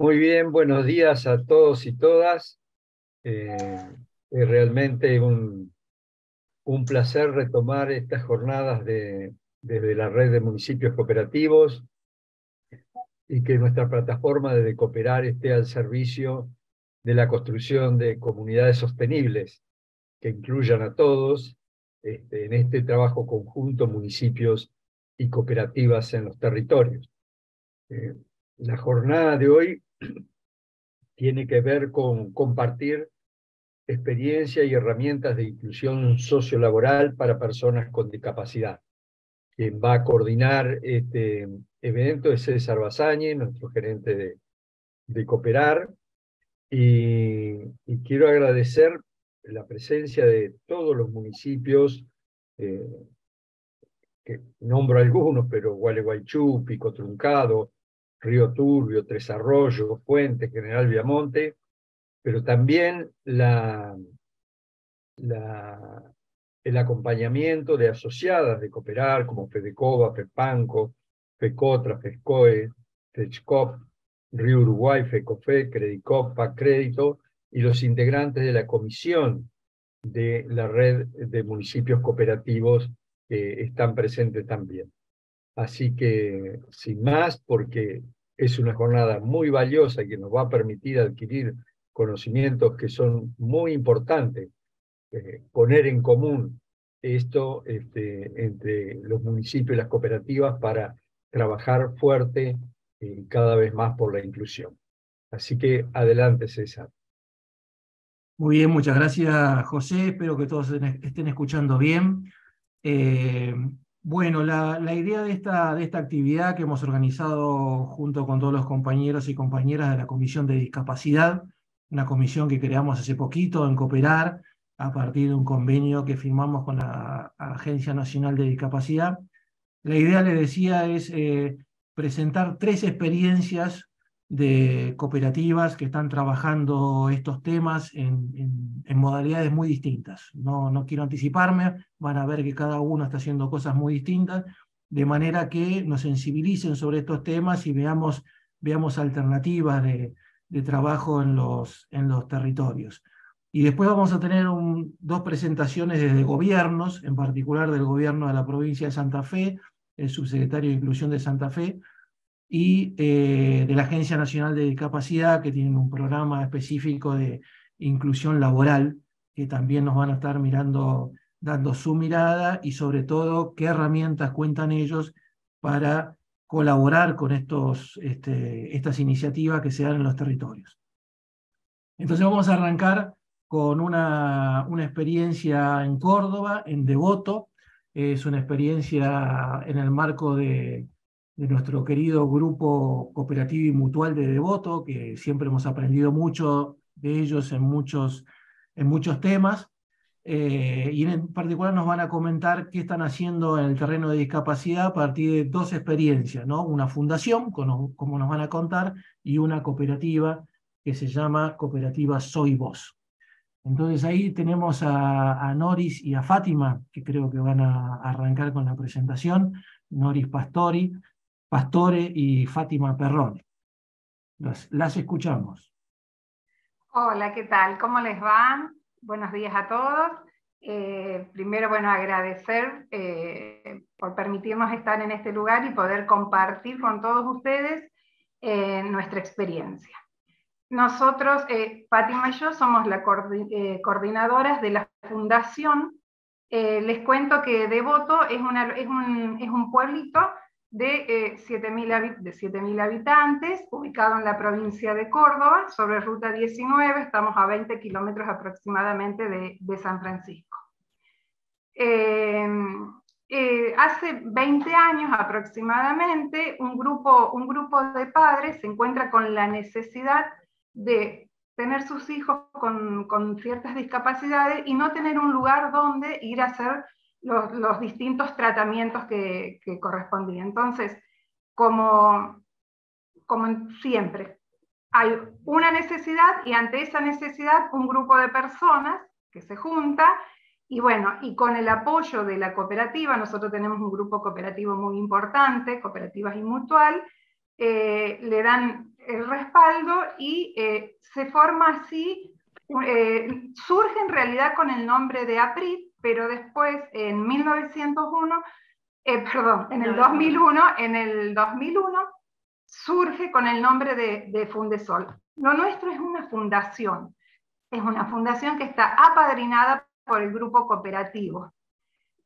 Muy bien, buenos días a todos y todas. Eh, es realmente un, un, placer retomar estas jornadas de, desde la red de municipios cooperativos y que nuestra plataforma de Cooperar esté al servicio de la construcción de comunidades sostenibles que incluyan a todos este, en este trabajo conjunto, municipios y cooperativas en los territorios. Eh, la jornada de hoy tiene que ver con compartir experiencia y herramientas de inclusión sociolaboral para personas con discapacidad. Quien va a coordinar este evento es César Bazañe, nuestro gerente de, Cooperar, y, quiero agradecer la presencia de todos los municipios, eh, que nombro algunos, pero Gualeguaychú, Pico Truncado, Río Turbio, Tres Arroyos, Fuente, General Viamonte, pero también el acompañamiento de asociadas de Cooperar, como Fedecova, FEPANCO, FECOTRA, FESCOE, FECHCOP, Río Uruguay, FECOFE, Credicop, Crédito, y los integrantes de la comisión de la red de municipios cooperativos que están presentes también. Así que, sin más, porque es una jornada muy valiosa que nos va a permitir adquirir conocimientos que son muy importantes, eh, poner en común esto este, entre los municipios y las cooperativas para trabajar fuerte y cada vez más por la inclusión. Así que adelante, César. Muy bien, muchas gracias, José. Espero que todos estén escuchando bien. Eh, bueno, la, idea de esta, de esta actividad que hemos organizado junto con todos los compañeros y compañeras de la Comisión de Discapacidad, una comisión que creamos hace poquito en Cooperar, a partir de un convenio que firmamos con la Agencia Nacional de Discapacidad. La idea, le decía, es eh, presentar tres experiencias de cooperativas que están trabajando estos temas en, modalidades muy distintas. No, no quiero anticiparme, van a ver que cada uno está haciendo cosas muy distintas, de manera que nos sensibilicen sobre estos temas y veamos, veamos alternativas de, de trabajo en los, en los territorios. Y después vamos a tener dos presentaciones desde gobiernos, en particular del gobierno de la provincia de Santa Fe, el subsecretario de Inclusión de Santa Fe, y eh, de la Agencia Nacional de Discapacidad, que tienen un programa específico de inclusión laboral, que también nos van a estar mirando, dando su mirada y sobre todo qué herramientas cuentan ellos para colaborar con estos, este, estas iniciativas que se dan en los territorios. Entonces vamos a arrancar con una, una experiencia en Córdoba, en Devoto. Es una experiencia en el marco de, de nuestro querido grupo cooperativo y mutual de Devoto, que siempre hemos aprendido mucho de ellos en muchos, en muchos temas. Eh, y en particular nos van a comentar qué están haciendo en el terreno de discapacidad a partir de dos experiencias, ¿no? Una fundación, como, como nos van a contar, y una cooperativa que se llama Cooperativa Soy Vos. Entonces ahí tenemos a, a, Noris y a Fátima, que creo que van a arrancar con la presentación. Noris Pastori, Pastore y Fátima Perrone. Las, escuchamos. Hola, ¿qué tal? ¿Cómo les van? Buenos días a todos. Eh, primero, bueno, agradecer eh, por permitirnos estar en este lugar y poder compartir con todos ustedes eh, nuestra experiencia. Nosotros, Fátima y yo, somos las coordinadoras de la fundación. les cuento que Devoto es, es, un, es un pueblito de eh, 7.000 habitantes, ubicado en la provincia de Córdoba, sobre Ruta 19, estamos a 20 kilómetros aproximadamente de, San Francisco. Em, eh, hace 20 años aproximadamente, un grupo, un grupo de padres se encuentra con la necesidad de tener sus hijos con, con ciertas discapacidades y no tener un lugar donde ir a hacer los, distintos tratamientos que, correspondían. Entonces, como, como siempre, hay una necesidad y ante esa necesidad un grupo de personas que se junta y bueno, y con el apoyo de la cooperativa, nosotros tenemos un grupo cooperativo muy importante, Cooperativas y Mutual, eh, le dan el respaldo y se forma así, surge en realidad con el nombre de APRIT, pero después en 1901, perdón, en el 2001, en el 2001 surge con el nombre de, de Fundesol. Lo nuestro es una fundación, es una fundación que está apadrinada por el grupo cooperativo.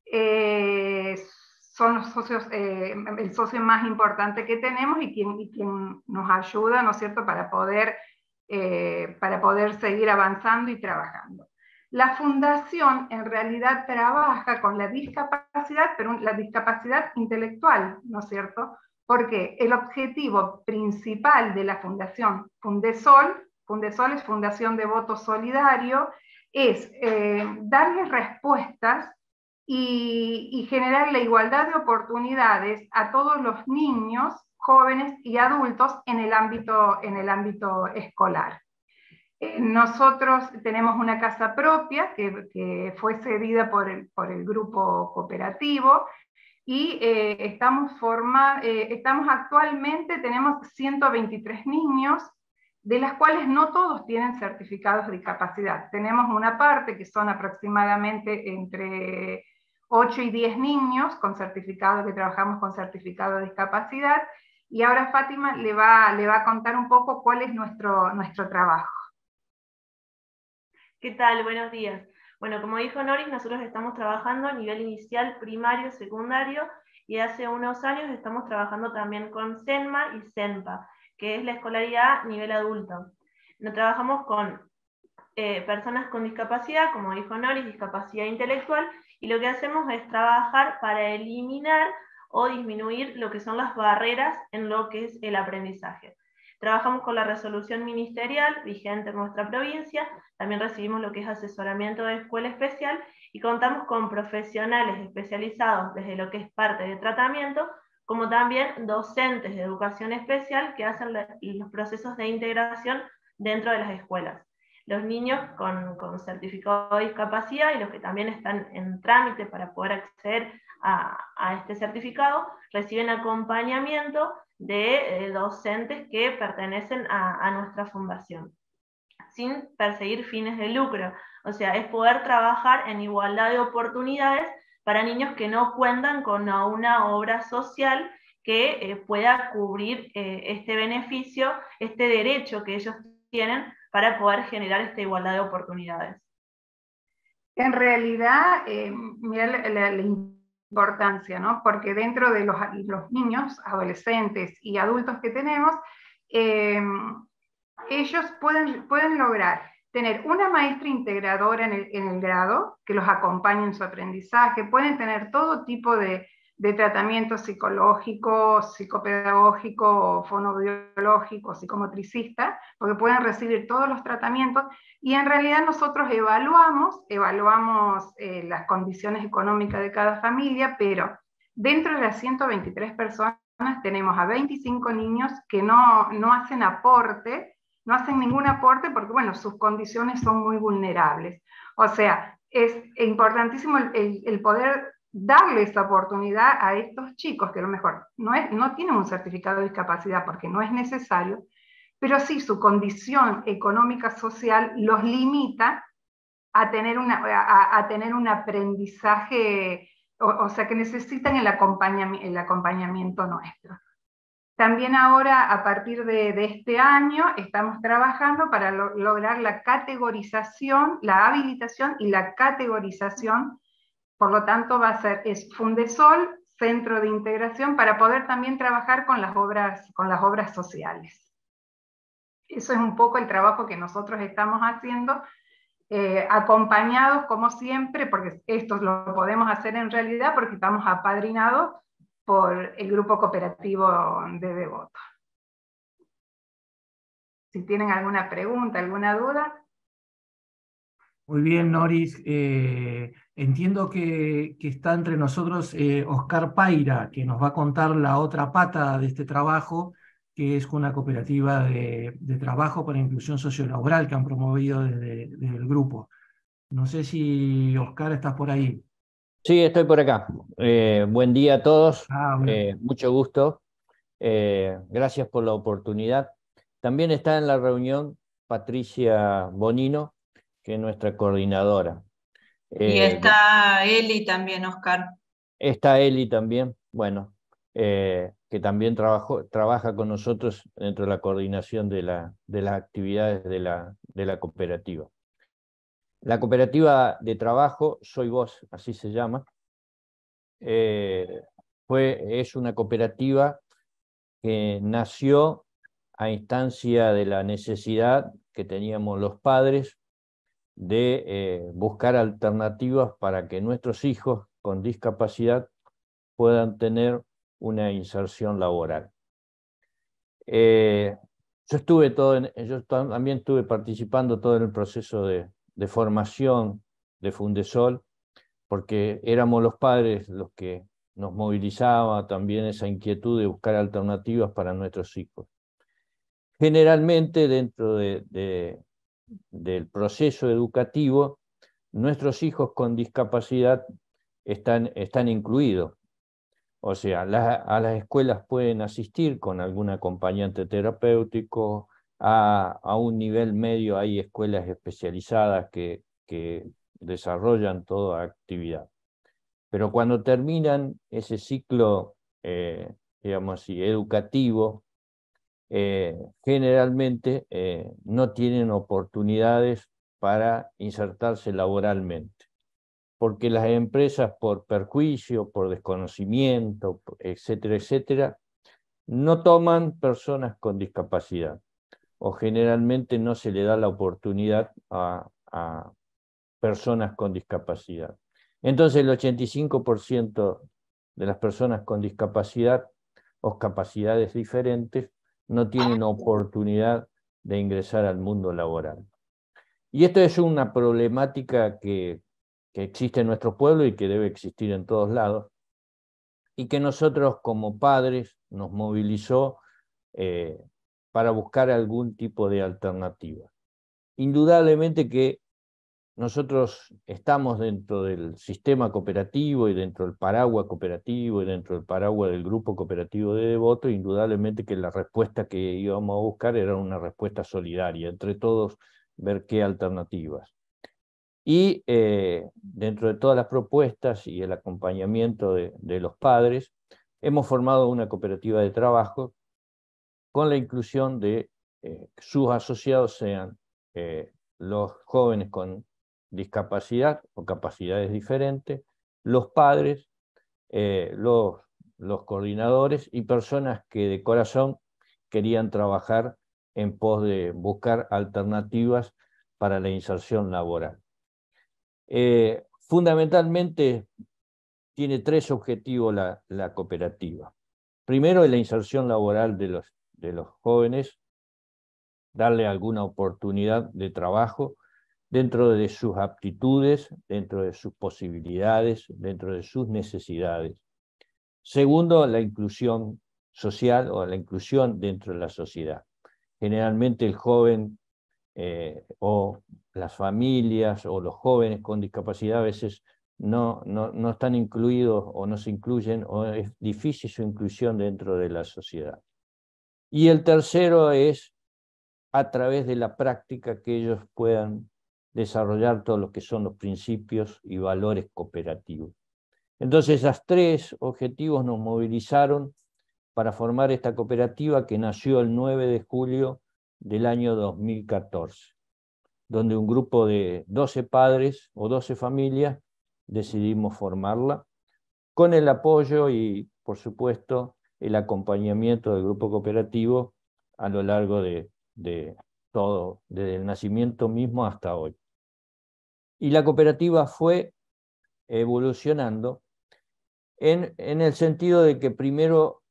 Eh, son los socios, eh, el socio más importante que tenemos y quien, quien nos ayuda, ¿no es cierto?, para poder, eh, para poder seguir avanzando y trabajando. La fundación en realidad trabaja con la discapacidad, pero la discapacidad intelectual, ¿no es cierto? Porque el objetivo principal de la fundación Fundesol, Fundesol es Fundación de Voto Solidario, es eh, respuestas y, generar la igualdad de oportunidades a todos los niños, jóvenes y adultos en el ámbito, en el ámbito escolar. Eh, nosotros tenemos una casa propia que, fue cedida por el, grupo cooperativo y eh, estamos, forma, estamos actualmente, tenemos 123 niños de las cuales no todos tienen certificados de discapacidad. Tenemos una parte que son aproximadamente entre 8 y 10 niños con certificado, que trabajamos con certificado de discapacidad, y ahora Fátima le va, le va a contar un poco cuál es nuestro, nuestro trabajo. ¿Qué tal? Buenos días. Bueno, como dijo Noris, nosotros estamos trabajando a nivel inicial, primario, secundario, y hace unos años estamos trabajando también con SENMA y SENPA que es la escolaridad a nivel adulto. No trabajamos con eh, personas con discapacidad, como dijo Noris, discapacidad intelectual, y lo que hacemos es trabajar para eliminar o disminuir lo que son las barreras en lo que es el aprendizaje. Trabajamos con la resolución ministerial vigente en nuestra provincia, también recibimos lo que es asesoramiento de escuela especial y contamos con profesionales especializados desde lo que es parte de tratamiento como también docentes de educación especial que hacen los procesos de integración dentro de las escuelas. Los niños con, certificado de discapacidad y los que también están en trámite para poder acceder a, este certificado reciben acompañamiento de docentes que pertenecen a, nuestra fundación, sin perseguir fines de lucro. O sea, es poder trabajar en igualdad de oportunidades para niños que no cuentan con una obra social que eh, pueda cubrir eh, este beneficio, este derecho que ellos tienen para poder generar esta igualdad de oportunidades. En realidad, eh, la, importancia, ¿no? Porque dentro de los, niños, adolescentes y adultos que tenemos, ellos pueden, pueden lograr tener una maestra integradora en el, grado que los acompañe en su aprendizaje, pueden tener todo tipo de, tratamiento psicológico, psicopedagógico, fonobiológico, psicomotricista, porque pueden recibir todos los tratamientos y en realidad nosotros evaluamos, evaluamos eh, las condiciones económicas de cada familia, pero dentro de las 123 personas tenemos a 25 niños que no, no hacen aporte no hacen ningún aporte porque, bueno, sus condiciones son muy vulnerables. O sea, es importantísimo el, poder darle esa oportunidad a estos chicos, que a lo mejor no, es, no tienen un certificado de discapacidad porque no es necesario, pero sí su condición económica social los limita a tener, una, a, tener un aprendizaje, o, sea, que necesitan el el acompañamiento nuestro. También ahora, a partir de, este año, estamos trabajando para lograr la categorización, la habilitación y la categorización. Por lo tanto, va a ser es Fundesol, centro de integración, para poder también trabajar con las obras, con las obras sociales. Eso es un poco el trabajo que nosotros estamos haciendo, eh, acompañados como siempre, porque esto lo podemos hacer en realidad porque estamos apadrinados por el grupo cooperativo de Devoto. Si tienen alguna pregunta, alguna duda. Muy bien, Noris. Eh, entiendo que, está entre nosotros eh, Oscar Paira, que nos va a contar la otra pata de este trabajo, que es una cooperativa de, trabajo para inclusión sociolaboral que han promovido desde, desde el grupo. No sé si, Oscar, estás por ahí. Sí, estoy por acá. Eh, buen día a todos, ah, eh, mucho gusto. Gracias por la oportunidad. También está en la reunión Patricia Bonino, que es nuestra coordinadora. Y eh, está Eli también, Oscar. Está Eli también, bueno, eh, que también trabaja con nosotros dentro de la coordinación de, la, de las actividades de la, de la cooperativa. La cooperativa de trabajo Soy Vos, así se llama, eh, fue, es una cooperativa que nació a instancia de la necesidad que teníamos los padres de eh, buscar alternativas para que nuestros hijos con discapacidad puedan tener una inserción laboral. Eh, yo estuve todo yo también estuve participando todo en el proceso de formación de Fundesol, porque éramos los padres los que nos movilizaba también esa inquietud de buscar alternativas para nuestros hijos. Generalmente dentro de, del proceso educativo, nuestros hijos con discapacidad están, están incluidos. O sea, a las escuelas pueden asistir con algún acompañante terapéutico, a, a un nivel medio hay escuelas especializadas que, que desarrollan toda actividad. Pero cuando terminan ese ciclo, eh, digamos así, educativo, eh, generalmente eh, no tienen oportunidades para insertarse laboralmente, porque las empresas por perjuicio, por desconocimiento, etcétera, etcétera, no toman personas con discapacidad o generalmente no se le da la oportunidad a personas con discapacidad. Entonces el 85% de las personas con discapacidad o capacidades diferentes no tienen oportunidad de ingresar al mundo laboral. Y esto es una problemática que, existe en nuestro pueblo y que debe existir en todos lados, y que nosotros como padres nos movilizó eh, para buscar algún tipo de alternativa. Indudablemente que nosotros estamos dentro del sistema cooperativo y dentro del paraguas cooperativo y dentro del paraguas del grupo cooperativo de devoto, indudablemente que la respuesta que íbamos a buscar era una respuesta solidaria, entre todos ver qué alternativas. Y eh, dentro de todas las propuestas y el acompañamiento de, los padres, hemos formado una cooperativa de trabajo con la inclusión de eh, sus asociados sean eh, los jóvenes con discapacidad o capacidades diferentes, los padres, eh, los, coordinadores y personas que de corazón querían trabajar en pos de buscar alternativas para la inserción laboral. Eh, fundamentalmente tiene tres objetivos la, cooperativa. Primero la inserción laboral de los jóvenes, darle alguna oportunidad de trabajo dentro de sus aptitudes, dentro de sus posibilidades, dentro de sus necesidades. Segundo, la inclusión social o la inclusión dentro de la sociedad. Generalmente el joven eh, o las familias o los jóvenes con discapacidad a veces no, no, no están incluidos o no se incluyen o es difícil su inclusión dentro de la sociedad. Y el tercero es a través de la práctica que ellos puedan desarrollar todo lo que son los principios y valores cooperativos. Entonces, esos tres objetivos nos movilizaron para formar esta cooperativa que nació el 9 de julio del año 2014, donde un grupo de 12 padres o 12 familias decidimos formarla, con el apoyo y, por supuesto, el acompañamiento del grupo cooperativo a lo largo de, de todo, desde el nacimiento mismo hasta hoy. Y la cooperativa fue evolucionando en, el sentido de que primero,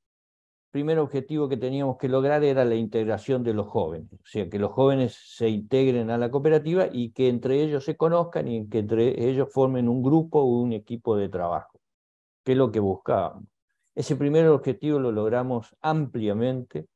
primer objetivo que teníamos que lograr era la integración de los jóvenes, o sea, que los jóvenes se integren a la cooperativa y que entre ellos se conozcan y que entre ellos formen un grupo o un equipo de trabajo, que es lo que buscábamos. Ese primer objetivo lo logramos ampliamente,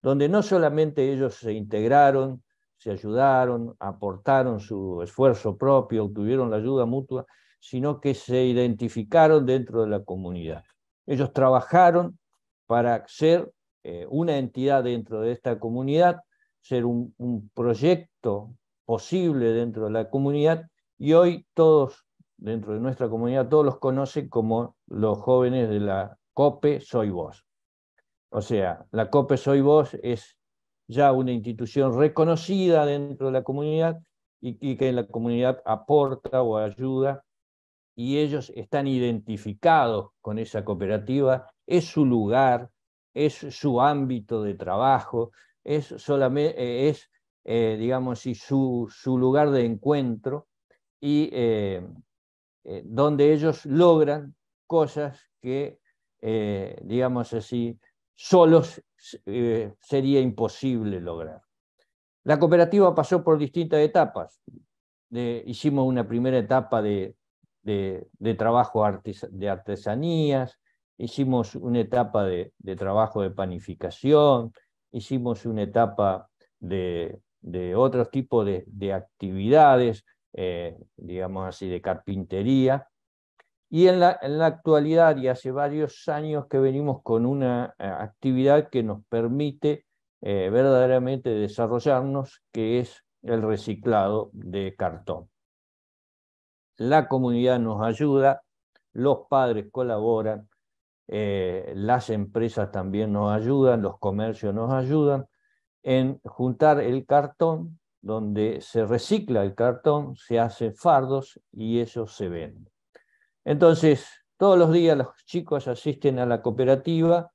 donde no solamente ellos se integraron, se ayudaron, aportaron su esfuerzo propio, obtuvieron la ayuda mutua, sino que se identificaron dentro de la comunidad. Ellos trabajaron para ser eh, una entidad dentro de esta comunidad ser un, un proyecto posible dentro de la comunidad y hoy todos, dentro de nuestra comunidad, todos los conocen como los jóvenes de la COPE Soy Vos. O sea, la COPE Soy Vos es ya una institución reconocida dentro de la comunidad y, que la comunidad aporta o ayuda y ellos están identificados con esa cooperativa, es su lugar, es su ámbito de trabajo, es solamente, es, eh, digamos, su, su, lugar de encuentro y eh, eh, donde ellos logran cosas que, digamos así, solos sería imposible lograr. La cooperativa pasó por distintas etapas. hicimos una primera etapa de, trabajo de artesanías, hicimos una etapa de, trabajo de panificación, hicimos una etapa de, otros tipos de, actividades, eh, digamos así, de carpintería. Y en la, en la, actualidad, y hace varios años que venimos con una eh, actividad que nos permite eh, verdaderamente desarrollarnos, que es el reciclado de cartón. La comunidad nos ayuda, los padres colaboran, eh, las empresas también nos ayudan, los comercios nos ayudan en juntar el cartón, donde se recicla el cartón, se hacen fardos y eso se vende. Entonces, todos los días los chicos asisten a la cooperativa,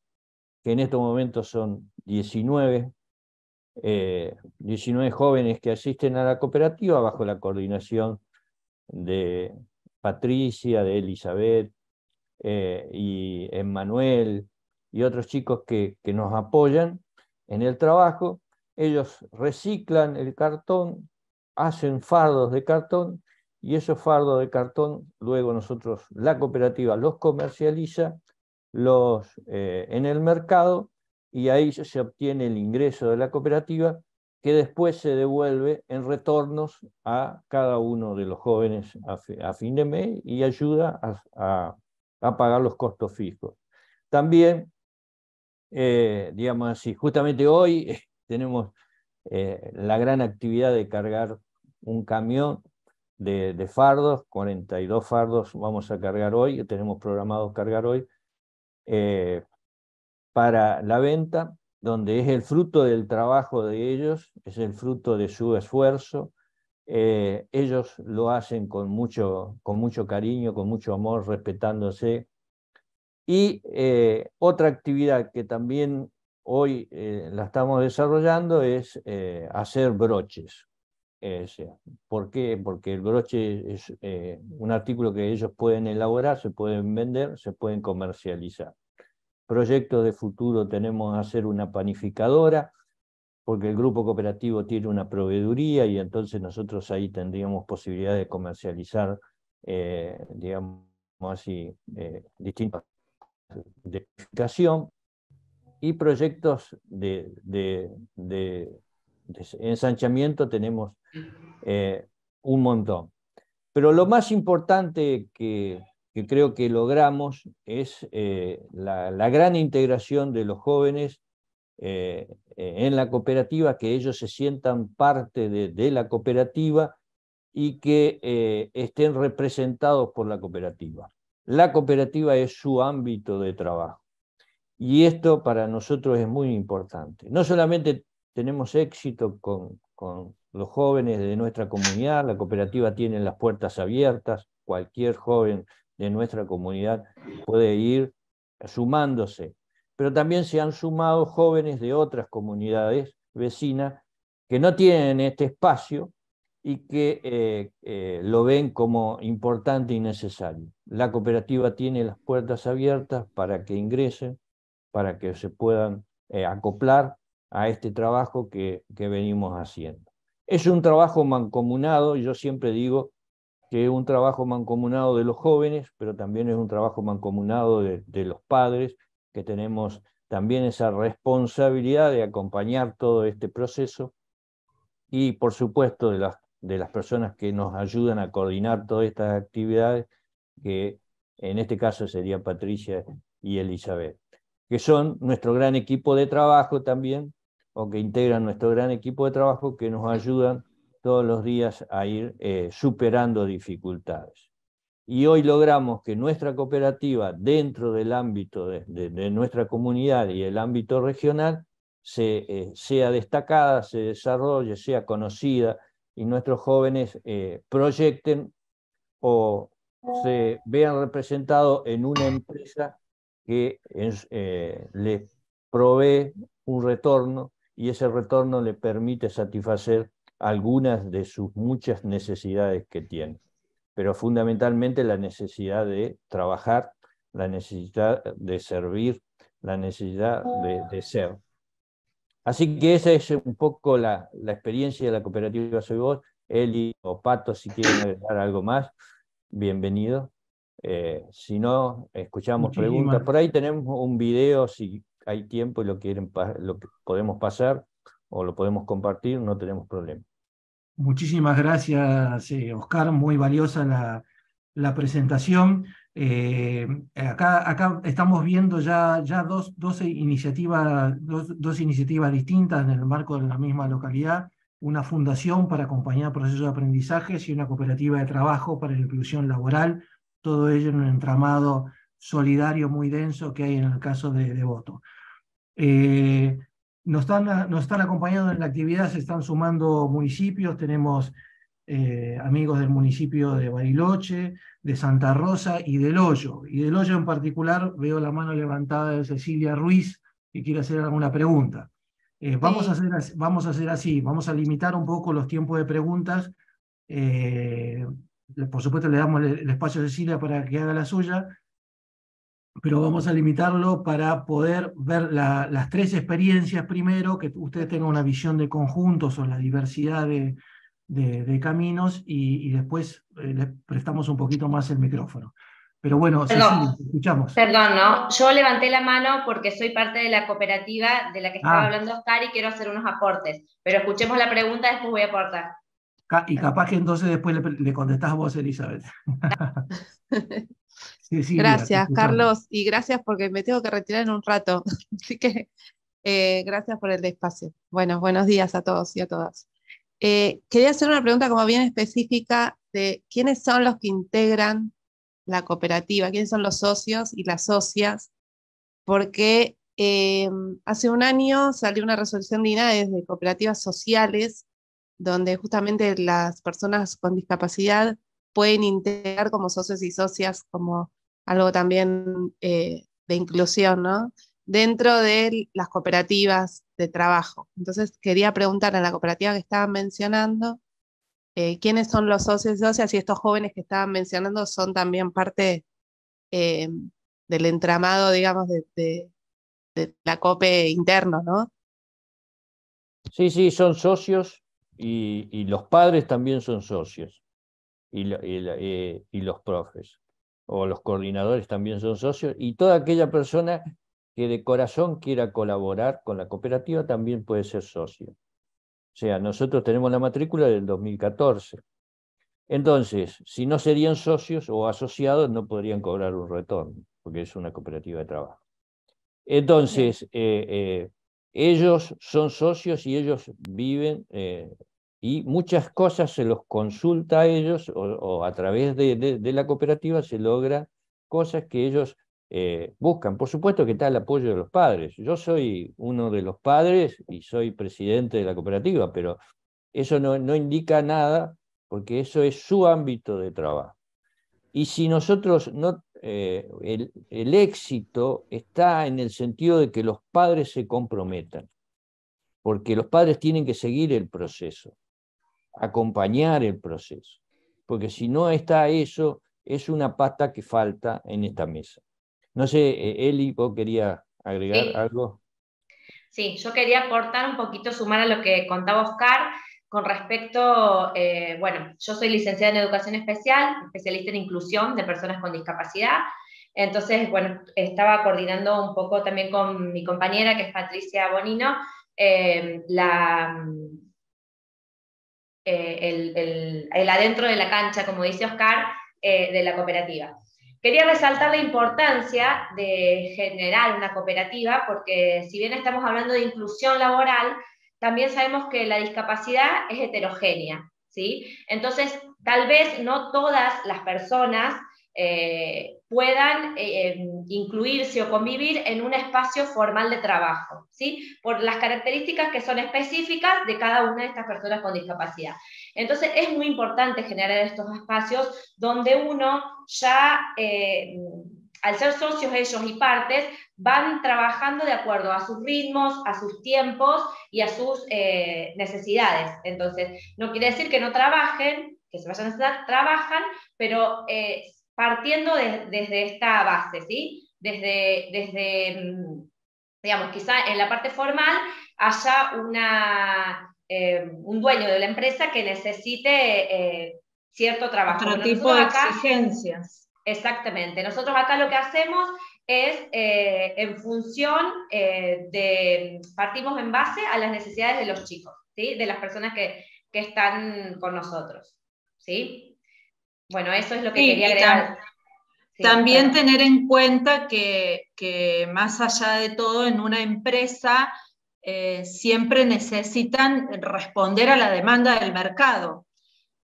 que en estos momentos son 19, 19 eh, jóvenes que asisten a la cooperativa bajo la coordinación de Patricia, de Elizabeth eh, y Emmanuel y otros chicos que, que nos apoyan en el trabajo. Ellos reciclan el cartón, hacen fardos de cartón y esos fardos de cartón luego nosotros, la cooperativa los comercializa los, eh, en el mercado y ahí se obtiene el ingreso de la cooperativa que después se devuelve en retornos a cada uno de los jóvenes a, fin de mes y ayuda a, pagar los costos fijos. También, eh, digamos así, justamente hoy tenemos eh, la gran actividad de cargar un camión de, de, fardos, 42 fardos vamos a cargar hoy, tenemos programado cargar hoy, eh, para la venta, donde es el fruto del trabajo de ellos, es el fruto de su esfuerzo. Eh, ellos lo hacen con mucho, con mucho cariño, con mucho amor, respetándose. Y eh, otra actividad que también hoy la estamos desarrollando es hacer broches. ¿Por qué? Porque el broche es un artículo que ellos pueden elaborar, se pueden vender, se pueden comercializar. Proyectos de futuro tenemos hacer una panificadora, porque el grupo cooperativo tiene una proveeduría y entonces nosotros ahí tendríamos posibilidad de comercializar, eh, digamos así, eh, distintas de y proyectos de, ensanchamiento tenemos eh, un montón. Pero lo más importante que, que creo que logramos es eh, la, gran integración de los jóvenes eh, en la cooperativa, que ellos se sientan parte de, la cooperativa y que estén representados por la cooperativa. La cooperativa es su ámbito de trabajo. Y esto para nosotros es muy importante. No solamente tenemos éxito con, con los jóvenes de nuestra comunidad, la cooperativa tiene las puertas abiertas, cualquier joven de nuestra comunidad puede ir sumándose. Pero también se han sumado jóvenes de otras comunidades vecinas que no tienen este espacio y que eh, eh, lo ven como importante y necesario. La cooperativa tiene las puertas abiertas para que ingresen, para que se puedan eh, acoplar a este trabajo que, que venimos haciendo. Es un trabajo mancomunado, y yo siempre digo que es un trabajo mancomunado de los jóvenes, pero también es un trabajo mancomunado de, los padres, que tenemos también esa responsabilidad de acompañar todo este proceso y por supuesto de las, de las personas que nos ayudan a coordinar todas estas actividades, que en este caso sería Patricia y Elizabeth, que son nuestro gran equipo de trabajo también, o que integran nuestro gran equipo de trabajo que nos ayudan todos los días a ir eh, superando dificultades. Y hoy logramos que nuestra cooperativa, dentro del ámbito de, nuestra comunidad y el ámbito regional, se, eh, sea destacada, se desarrolle, sea conocida y nuestros jóvenes eh, proyecten o se vean representados en una empresa que les provee un retorno y ese retorno le permite satisfacer algunas de sus muchas necesidades que tiene, pero fundamentalmente la necesidad de trabajar, la necesidad de servir, la necesidad de, ser. Así que esa es un poco la, experiencia de la cooperativa Soy Vos. Eli o Pato, si quieren agregar algo más, bienvenido. Eh, si no, escuchamos preguntas. Por ahí tenemos un video, si hay tiempo y lo, quieren, lo podemos pasar o lo podemos compartir, no tenemos problema. Muchísimas gracias, eh, Oscar. Muy valiosa la, presentación. Eh, acá, estamos viendo ya, dos, iniciativas, distintas en el marco de la misma localidad. Una fundación para acompañar procesos de aprendizajes y una cooperativa de trabajo para la inclusión laboral. Todo ello en un entramado solidario muy denso que hay en el caso de, de Voto. Eh, nos están, nos están acompañando en la actividad, se están sumando municipios, tenemos eh, amigos del municipio de Bariloche, de Santa Rosa y del Hoyo. Y del Hoyo en particular veo la mano levantada de Cecilia Ruiz, que quiere hacer alguna pregunta. Eh, vamos, a hacer, vamos a hacer así, vamos a limitar un poco los tiempos de preguntas. Eh, por supuesto le damos el espacio a Cecilia para que haga la suya, pero vamos a limitarlo para poder ver las tres experiencias primero, que ustedes tengan una visión de conjunto sobre la diversidad de, de, caminos y, después eh, les prestamos un poquito más el micrófono. Pero bueno, perdón, escuchamos. Perdón, ¿no? Yo levanté la mano porque soy parte de la cooperativa de la que estaba ah. hablando Oscar y quiero hacer unos aportes. Pero escuchemos la pregunta, después voy a aportar. Y capaz que entonces después le, le contestás vos, Elizabeth. gracias, Carlos, y gracias porque me tengo que retirar en un rato. Así que eh, gracias por el espacio. Bueno, buenos días a todos y a todas. Eh, quería hacer una pregunta como bien específica de quiénes son los que integran la cooperativa, quiénes son los socios y las socias, porque eh, hace un año salió una resolución de INADES de cooperativas sociales, donde justamente las personas con discapacidad pueden integrar como socios y socias como algo también eh, de inclusión, ¿no? Dentro de las cooperativas de trabajo. Entonces, quería preguntar a la cooperativa que estaban mencionando, eh, ¿quiénes son los socios y socias? Y estos jóvenes que estaban mencionando son también parte eh, del entramado, digamos, de, la COPE interno, ¿no? Sí, sí, son socios y, los padres también son socios y los profes o los coordinadores también son socios, y toda aquella persona que de corazón quiera colaborar con la cooperativa también puede ser socio. O sea, nosotros tenemos la matrícula del 2014. Entonces, si no serían socios o asociados, no podrían cobrar un retorno, porque es una cooperativa de trabajo. Entonces, eh, eh, ellos son socios y ellos viven eh, y muchas cosas se los consulta a ellos o, a través de, la cooperativa se logra cosas que ellos eh, buscan. Por supuesto que está el apoyo de los padres. Yo soy uno de los padres y soy presidente de la cooperativa, pero eso no, no indica nada porque eso es su ámbito de trabajo. Y si nosotros no, eh, el, el éxito está en el sentido de que los padres se comprometan, porque los padres tienen que seguir el proceso acompañar el proceso. Porque si no está eso, es una pata que falta en esta mesa. No sé, eh, Eli, ¿vos quería agregar algo? Sí, yo quería aportar un poquito, sumar a lo que contaba Oscar con respecto, eh, bueno, yo soy licenciada en educación especial, especialista en inclusión de personas con discapacidad. Entonces, bueno, estaba coordinando un poco también con mi compañera, que es Patricia Bonino, eh, la, eh, el, adentro de la cancha, como dice Oscar, eh, de la cooperativa. Quería resaltar la importancia de generar una cooperativa, porque si bien estamos hablando de inclusión laboral, también sabemos que la discapacidad es heterogénea, ¿sí? Entonces, tal vez no todas las personas eh, puedan eh, em, incluirse o convivir en un espacio formal de trabajo, ¿sí? por las características que son específicas de cada una de estas personas con discapacidad. Entonces es muy importante generar estos espacios donde uno ya, eh, al ser socios ellos y partes, van trabajando de acuerdo a sus ritmos, a sus tiempos y a sus necesidades. Entonces, no quiere decir que no trabajen, que se vayan a necesitar, trabajan, pero partiendo desde esta base, ¿sí? Desde, desde, mm, digamos, quizá en la parte formal haya una, eh, un dueño de la empresa que necesite eh, cierto trabajo. Otro tipo de exigencias. Exactamente. Nosotros acá lo que hacemos es eh, en función de, partimos en base a las necesidades de los chicos, ¿sí? de las personas que, que están con nosotros. ¿sí? Bueno, eso es lo que quería agregar. también tener en cuenta que, más allá de todo, en una empresa eh, siempre necesitan responder a la demanda del mercado.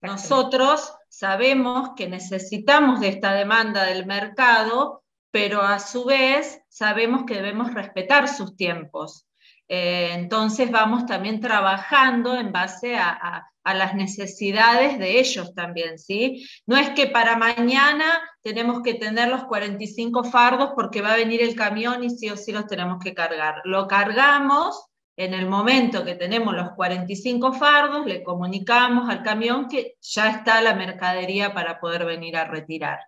Nosotros sabemos que necesitamos de esta demanda del mercado, pero a su vez sabemos que debemos respetar sus tiempos. Eh, entonces vamos también trabajando en base a, las necesidades de ellos también, ¿sí? No es que para mañana tenemos que tener los 45 fardos porque va a venir el camión y sí o sí los tenemos que cargar. Lo cargamos en el momento que tenemos los 45 fardos, le comunicamos al camión que ya está la mercadería para poder venir a retirar.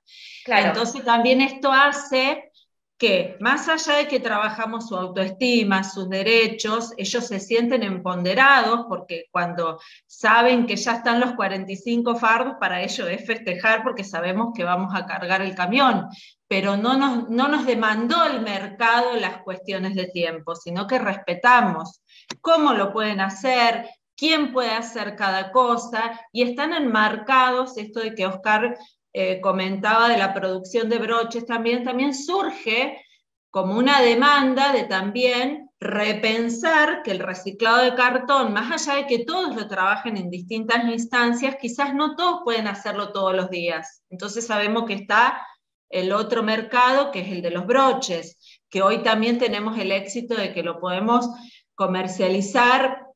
Entonces también esto hace que más allá de que trabajamos su autoestima, sus derechos, ellos se sienten empoderados porque cuando saben que ya están los 45 fardos, para ellos es festejar porque sabemos que vamos a cargar el camión, pero no nos, no nos demandó el mercado las cuestiones de tiempo, sino que respetamos cómo lo pueden hacer, quién puede hacer cada cosa, y están enmarcados, esto de que Oscar eh, comentaba de la producción de broches también, también surge como una demanda de también repensar que el reciclado de cartón, más allá de que todos lo trabajen en distintas instancias, quizás no todos pueden hacerlo todos los días. Entonces sabemos que está el otro mercado, que es el de los broches, que hoy también tenemos el éxito de que lo podemos comercializar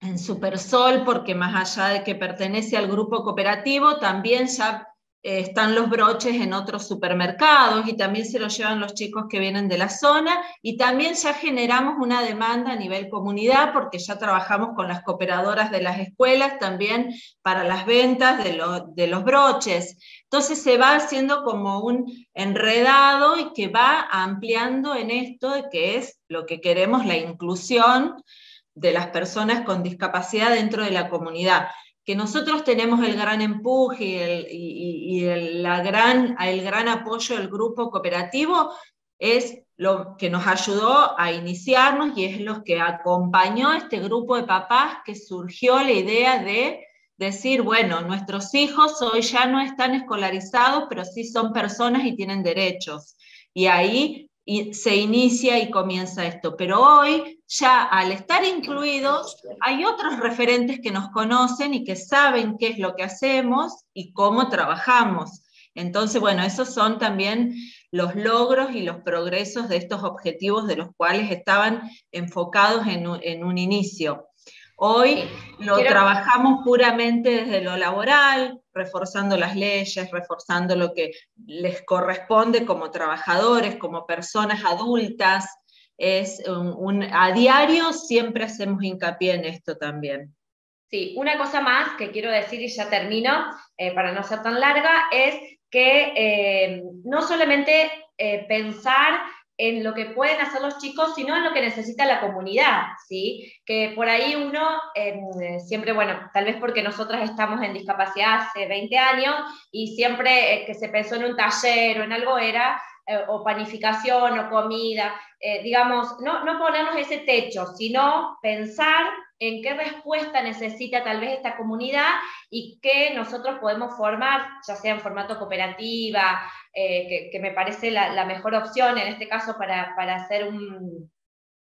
en Supersol, porque más allá de que pertenece al grupo cooperativo, también ya eh, están los broches en otros supermercados y también se los llevan los chicos que vienen de la zona y también ya generamos una demanda a nivel comunidad porque ya trabajamos con las cooperadoras de las escuelas también para las ventas de, de los broches. Entonces se va haciendo como un enredado y que va ampliando en esto de que es lo que queremos, la inclusión de las personas con discapacidad dentro de la comunidad que nosotros tenemos el gran empuje y, el, gran, el gran apoyo del grupo cooperativo es lo que nos ayudó a iniciarnos y es lo que acompañó a este grupo de papás que surgió la idea de decir, bueno, nuestros hijos hoy ya no están escolarizados, pero sí son personas y tienen derechos. Y ahí se inicia y comienza esto. Pero hoy, ya al estar incluidos, hay otros referentes que nos conocen y que saben qué es lo que hacemos y cómo trabajamos. Entonces, bueno, esos son también los logros y los progresos de estos objetivos de los cuales estaban enfocados en en un inicio. Hoy lo trabajamos puramente desde lo laboral, reforzando las leyes, reforzando lo que les corresponde como trabajadores, como personas adultas. Es un, a diario siempre hacemos hincapié en esto también. Sí, una cosa más que quiero decir y ya termino, eh, para no ser tan larga, es que eh, no solamente eh, pensar en lo que pueden hacer los chicos, sino en lo que necesita la comunidad, ¿sí? Que por ahí uno, em, siempre, bueno, tal vez porque nosotras estamos en discapacidad hace 20 años y siempre que se pensó en un taller o en algo era eh, o panificación o comida, eh, digamos, no, no ponernos ese techo, sino pensar en qué respuesta necesita tal vez esta comunidad y qué nosotros podemos formar, ya sea en formato cooperativa, eh, que, me parece la, mejor opción en este caso para, hacer un,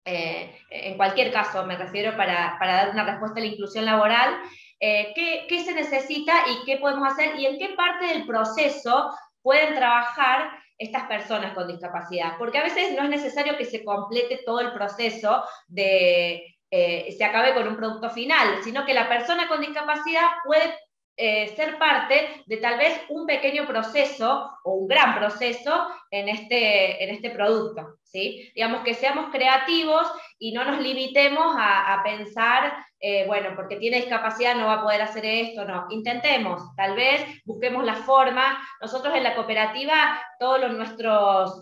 en cualquier caso me refiero para, dar una respuesta a la inclusión laboral, ¿qué, ¿qué, se necesita y qué podemos hacer y en qué parte del proceso pueden trabajar estas personas con discapacidad? Porque a veces no es necesario que se complete todo el proceso de... Eh, se acabe con un producto final, sino que la persona con discapacidad puede eh, ser parte de tal vez un pequeño proceso o un gran proceso en este, en este producto. ¿sí? Digamos que seamos creativos y no nos limitemos a, pensar, eh, bueno, porque tiene discapacidad no va a poder hacer esto, no. Intentemos, tal vez busquemos la forma. Nosotros en la cooperativa, todos nuestros...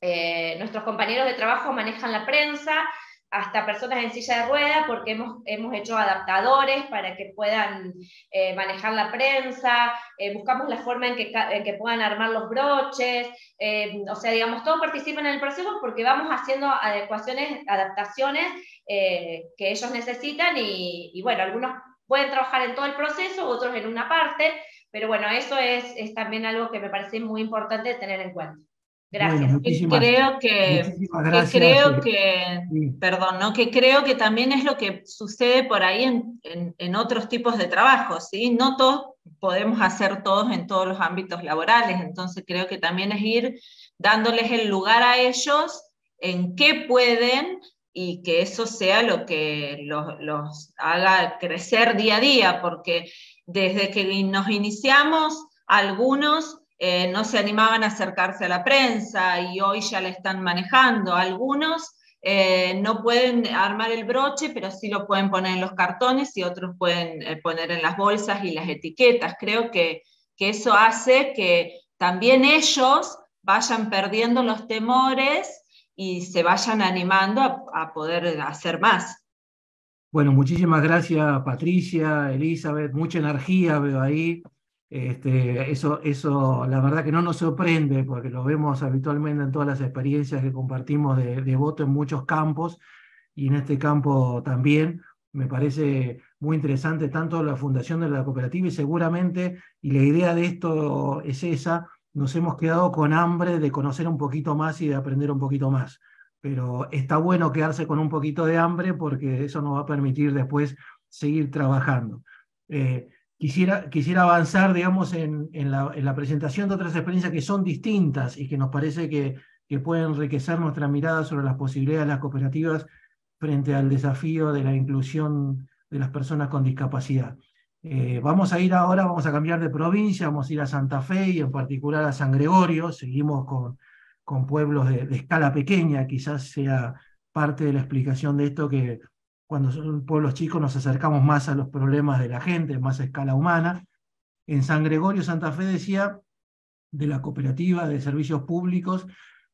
Eh, nuestros compañeros de trabajo manejan la prensa, hasta personas en silla de rueda, porque hemos, hemos hecho adaptadores para que puedan eh, manejar la prensa, eh, buscamos la forma en que, que, puedan armar los broches, eh, o sea, digamos, todos participan en el proceso porque vamos haciendo adecuaciones, adaptaciones que ellos necesitan y, y, bueno, algunos pueden trabajar en todo el proceso, otros en una parte, pero bueno, eso es, es también algo que me parece muy importante tener en cuenta. Gracias. creo que, creo que, perdón, ¿no? que creo que también es lo que sucede por ahí en, en, otros tipos de trabajos, ¿sí? No todos podemos hacer todos en todos los ámbitos laborales, entonces creo que también es ir dándoles el lugar a ellos en qué pueden y que eso sea lo que los, los haga crecer día a día, porque desde que nos iniciamos, algunos eh, no se animaban a acercarse a la prensa y hoy ya la están manejando. Algunos eh, no pueden armar el broche, pero sí lo pueden poner en los cartones y otros pueden eh, poner en las bolsas y las etiquetas. Creo que, eso hace que también ellos vayan perdiendo los temores y se vayan animando a, a poder hacer más. Bueno, muchísimas gracias Patricia, Elizabeth, mucha energía veo ahí. Este, eso, eso, la verdad que no nos sorprende porque lo vemos habitualmente en todas las experiencias que compartimos de, voto en muchos campos y en este campo también. Me parece muy interesante tanto la fundación de la cooperativa y seguramente, y la idea de esto es esa, nos hemos quedado con hambre de conocer un poquito más y de aprender un poquito más. Pero está bueno quedarse con un poquito de hambre porque eso nos va a permitir después seguir trabajando. Eh, Quisiera, quisiera avanzar, digamos, en, en, la, en, la, presentación de otras experiencias que son distintas y que nos parece que, que pueden enriquecer nuestra mirada sobre las posibilidades de las cooperativas frente al desafío de la inclusión de las personas con discapacidad. Eh, vamos a ir ahora, vamos a cambiar de provincia, vamos a ir a Santa Fe y en particular a San Gregorio, seguimos con, con pueblos de, de escala pequeña, quizás sea parte de la explicación de esto que cuando son pueblos chicos nos acercamos más a los problemas de la gente, más a escala humana. En San Gregorio, Santa Fe decía, de la cooperativa de servicios públicos,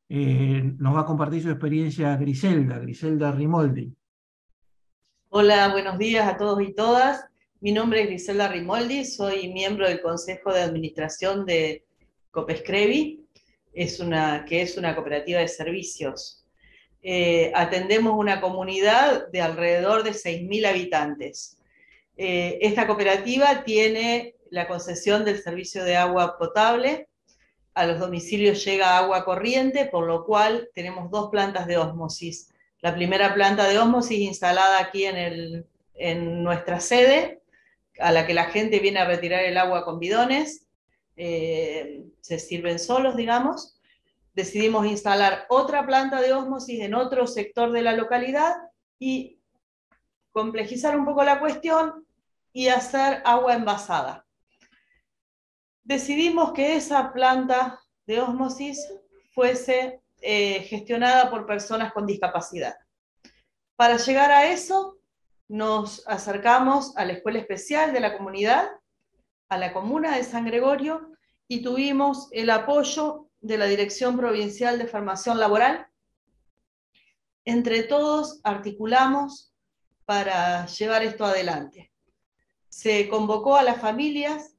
eh, nos va a compartir su experiencia Griselda, Griselda Rimoldi. Hola, buenos días a todos y todas. Mi nombre es Griselda Rimoldi, soy miembro del Consejo de Administración de Copescrevi, que es una cooperativa de servicios eh, atendemos una comunidad de alrededor de 6.000 habitantes. Eh, esta cooperativa tiene la concesión del servicio de agua potable, a los domicilios llega agua corriente, por lo cual tenemos dos plantas de ósmosis. La primera planta de ósmosis instalada aquí en, nuestra sede, a la que la gente viene a retirar el agua con bidones, eh, se sirven solos, digamos, decidimos instalar otra planta de ósmosis en otro sector de la localidad y complejizar un poco la cuestión y hacer agua envasada. Decidimos que esa planta de ósmosis fuese eh, gestionada por personas con discapacidad. Para llegar a eso, nos acercamos a la escuela especial de la comunidad, a la comuna de San Gregorio, y tuvimos el apoyo de la Dirección Provincial de Formación Laboral. Entre todos articulamos para llevar esto adelante. Se convocó a las familias,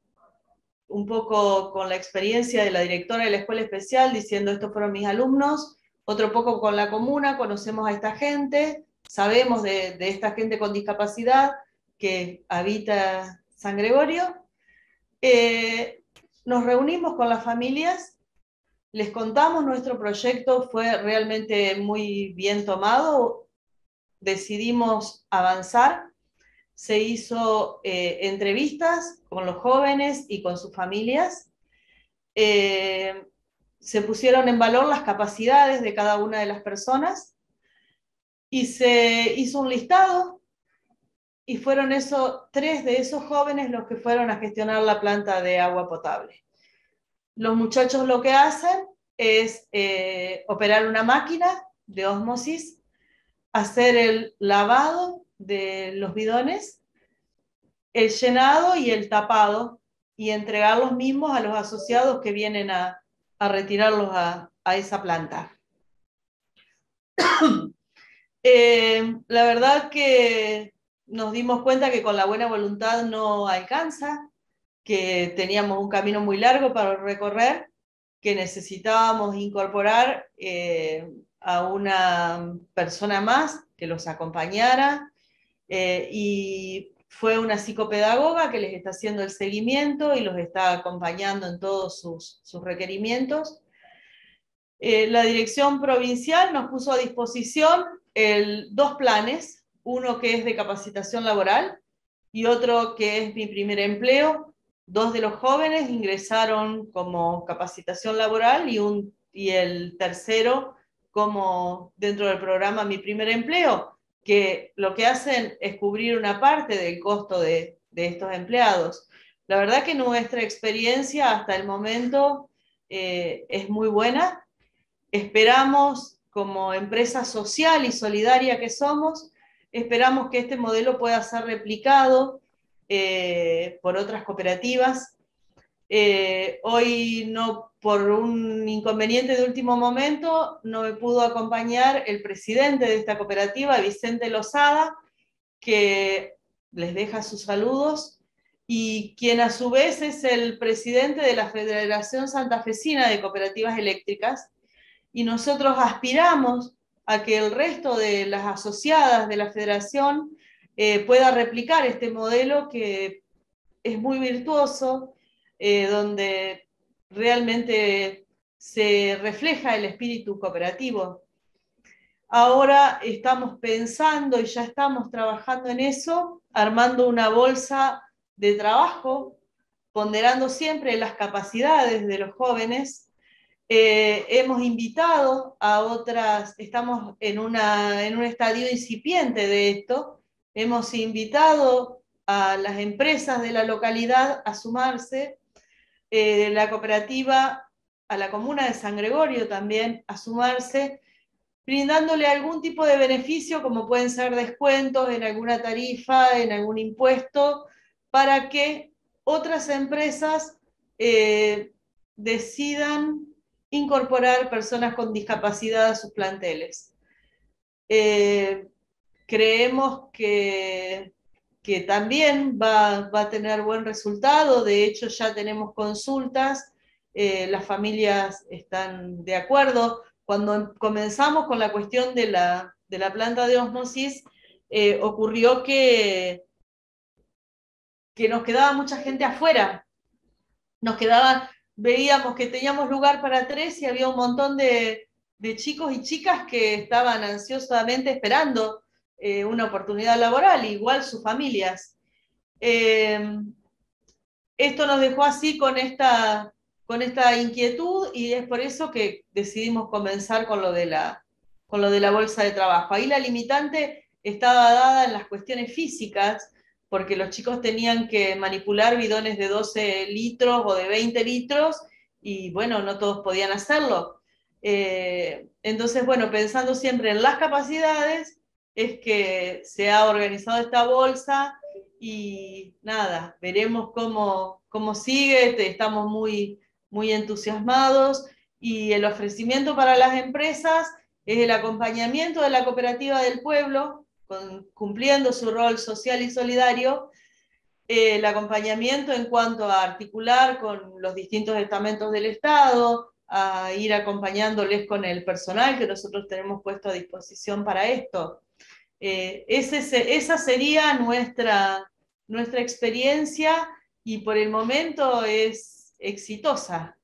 un poco con la experiencia de la directora de la escuela especial, diciendo estos fueron mis alumnos, otro poco con la comuna, conocemos a esta gente, sabemos de, esta gente con discapacidad que habita San Gregorio. Eh, nos reunimos con las familias les contamos, nuestro proyecto fue realmente muy bien tomado, decidimos avanzar, se hizo eh, entrevistas con los jóvenes y con sus familias, eh, se pusieron en valor las capacidades de cada una de las personas y se hizo un listado y fueron eso, tres de esos jóvenes los que fueron a gestionar la planta de agua potable. Los muchachos lo que hacen es eh, operar una máquina de osmosis, hacer el lavado de los bidones, el llenado y el tapado, y entregar los mismos a los asociados que vienen a, retirarlos a, esa planta. Eh, la verdad que nos dimos cuenta que con la buena voluntad no alcanza, que teníamos un camino muy largo para recorrer, que necesitábamos incorporar eh, a una persona más que los acompañara eh, y fue una psicopedagoga que les está haciendo el seguimiento y los está acompañando en todos sus, requerimientos. Eh, la dirección provincial nos puso a disposición el, dos planes, uno que es de capacitación laboral y otro que es mi primer empleo, Dos de los jóvenes ingresaron como capacitación laboral y, un, y el tercero como dentro del programa Mi Primer Empleo, que lo que hacen es cubrir una parte del costo de, estos empleados. La verdad que nuestra experiencia hasta el momento eh, es muy buena. Esperamos, como empresa social y solidaria que somos, esperamos que este modelo pueda ser replicado eh, por otras cooperativas. Eh, hoy no, por un inconveniente de último momento, no me pudo acompañar el presidente de esta cooperativa, Vicente Lozada, que les deja sus saludos, y quien a su vez es el presidente de la Federación Santafesina de Cooperativas Eléctricas, y nosotros aspiramos a que el resto de las asociadas de la federación eh, pueda replicar este modelo que es muy virtuoso, eh, donde realmente se refleja el espíritu cooperativo. Ahora estamos pensando y ya estamos trabajando en eso, armando una bolsa de trabajo, ponderando siempre las capacidades de los jóvenes. Eh, hemos invitado a otras, estamos en, una, en un estadio incipiente de esto, Hemos invitado a las empresas de la localidad a sumarse, eh, la cooperativa, a la comuna de San Gregorio también a sumarse, brindándole algún tipo de beneficio, como pueden ser descuentos en alguna tarifa, en algún impuesto, para que otras empresas eh, decidan incorporar personas con discapacidad a sus planteles. Eh, creemos que, que también va, va, a tener buen resultado. De hecho, ya tenemos consultas, eh, las familias están de acuerdo. Cuando comenzamos con la cuestión de la, de la planta de osmosis, eh, ocurrió que, que nos quedaba mucha gente afuera. Nos quedaba, veíamos que teníamos lugar para tres y había un montón de, de chicos y chicas que estaban ansiosamente esperando eh, una oportunidad laboral, igual sus familias. Eh, esto nos dejó así con esta, con esta inquietud y es por eso que decidimos comenzar con lo, de la, con lo de la bolsa de trabajo. Ahí la limitante estaba dada en las cuestiones físicas, porque los chicos tenían que manipular bidones de 12 litros o de 20 litros y bueno, no todos podían hacerlo. Eh, entonces, bueno, pensando siempre en las capacidades, es que se ha organizado esta bolsa y nada, veremos cómo, cómo sigue, estamos muy, muy entusiasmados y el ofrecimiento para las empresas es el acompañamiento de la cooperativa del pueblo, cumpliendo su rol social y solidario, el acompañamiento en cuanto a articular con los distintos estamentos del Estado, a ir acompañándoles con el personal que nosotros tenemos puesto a disposición para esto. Eh, esa sería nuestra, nuestra experiencia y por el momento es exitosa.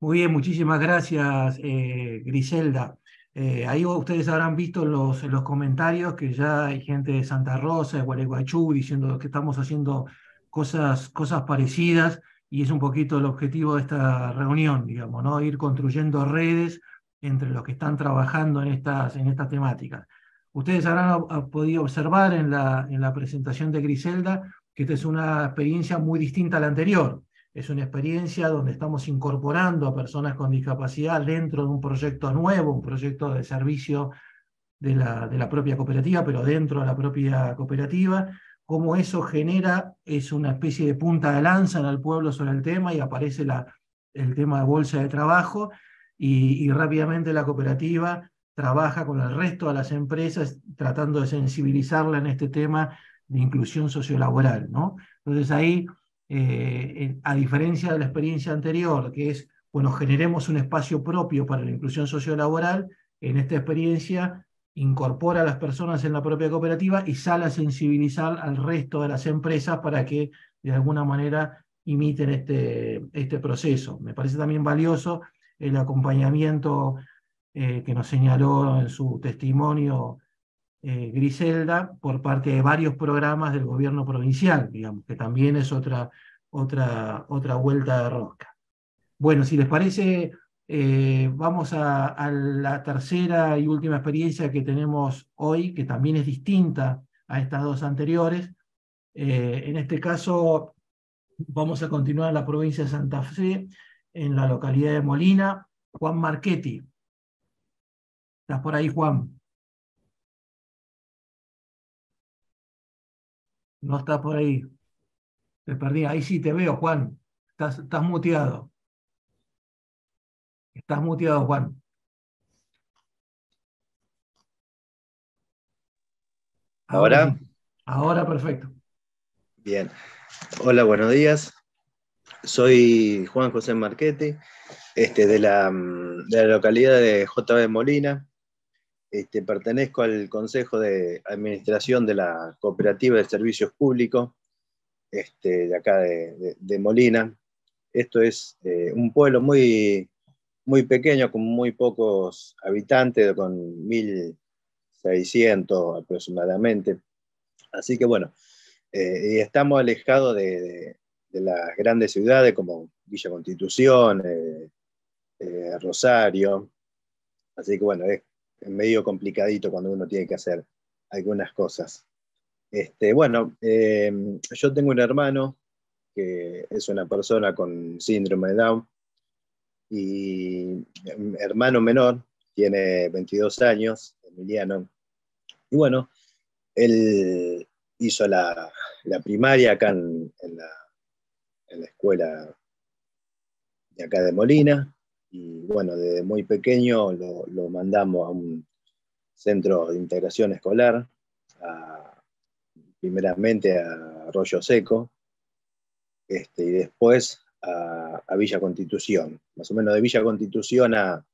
Muy bien, muchísimas gracias, eh, Griselda. Eh, ahí ustedes habrán visto los, los comentarios que ya hay gente de Santa Rosa, de Gualeguaychú, diciendo que estamos haciendo cosas, cosas parecidas y es un poquito el objetivo de esta reunión, digamos, ¿no? Ir construyendo redes entre los que están trabajando en estas, en temáticas. Ustedes habrán podido observar en la, en la presentación de Griselda que esta es una experiencia muy distinta a la anterior. Es una experiencia donde estamos incorporando a personas con discapacidad dentro de un proyecto nuevo, un proyecto de servicio de la, de la propia cooperativa, pero dentro de la propia cooperativa, cómo eso genera, es una especie de punta de lanza en el pueblo sobre el tema y aparece el tema de bolsa de trabajo y, y, rápidamente la cooperativa trabaja con el resto de las empresas tratando de sensibilizarla en este tema de inclusión sociolaboral. ¿no? Entonces ahí eh, a diferencia de la experiencia anterior, que es, bueno, generemos un espacio propio para la inclusión sociolaboral, en esta experiencia incorpora a las personas en la propia cooperativa y sale a sensibilizar al resto de las empresas para que de alguna manera imiten este, este proceso. Me parece también valioso el acompañamiento eh, que nos señaló en su testimonio eh, Griselda por parte de varios programas del gobierno provincial, digamos, que también es otra, otra, otra vuelta de rosca. Bueno, si les parece, eh, vamos a, la tercera y última experiencia que tenemos hoy, que también es distinta a estas dos anteriores. Eh, en este caso, vamos a continuar en la provincia de Santa Fe, en la localidad de Molina. Juan Marchetti. ¿Estás por ahí, Juan? No está por ahí. Te perdí. Ahí sí te veo, Juan. Estás, estás muteado. Estás muteado, Juan. Ahora. Ahora, perfecto. Bien. Hola, buenos días. Soy Juan José Marchetti, este, de, la, de la localidad de JB Molina. Este, pertenezco al Consejo de Administración de la Cooperativa de Servicios Públicos este, de acá de, Molina. Esto es eh, un pueblo muy, muy pequeño, con muy pocos habitantes, con 1.600 aproximadamente. Así que bueno, eh, y estamos alejados de, las grandes ciudades como Villa Constitución, eh, Rosario. Así que bueno, es medio complicadito cuando uno tiene que hacer algunas cosas. Este, bueno, yo tengo un hermano que es una persona con síndrome de Down y mi hermano menor tiene 22 años, Emiliano. Y bueno, él hizo la, primaria acá en, la, en la escuela de acá de Molina, y bueno, desde muy pequeño lo, mandamos a un centro de integración escolar, primeramente a Arroyo Seco, este, y después a, Villa Constitución. Más o menos de Villa Constitución a,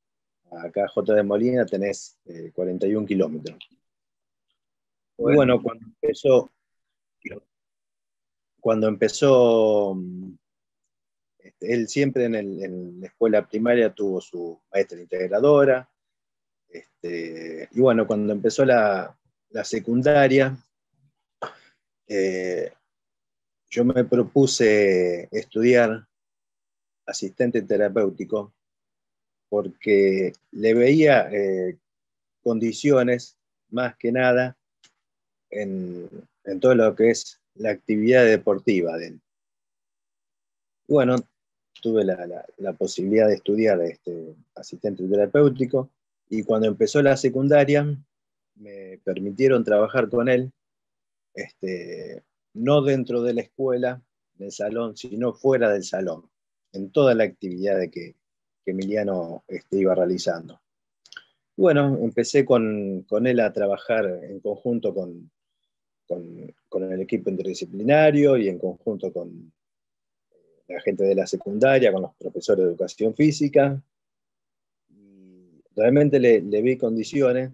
acá J de Molina tenés 41 eh, kilómetros. Bueno. bueno, cuando empezó, cuando empezó este, él siempre en, la escuela primaria tuvo su maestra integradora. Este, y bueno, cuando empezó la, secundaria, eh, yo me propuse estudiar asistente terapéutico porque le veía eh, condiciones más que nada en, todo lo que es la actividad deportiva de él. bueno, tuve la, posibilidad de estudiar este, asistente terapéutico y cuando empezó la secundaria me permitieron trabajar con él, este, no dentro de la escuela, del salón, sino fuera del salón, en toda la actividad que, Emiliano este, iba realizando. bueno, empecé con, él a trabajar en conjunto con, el equipo interdisciplinario y en conjunto con, la gente de la secundaria, con los profesores de educación física. realmente le, vi condiciones,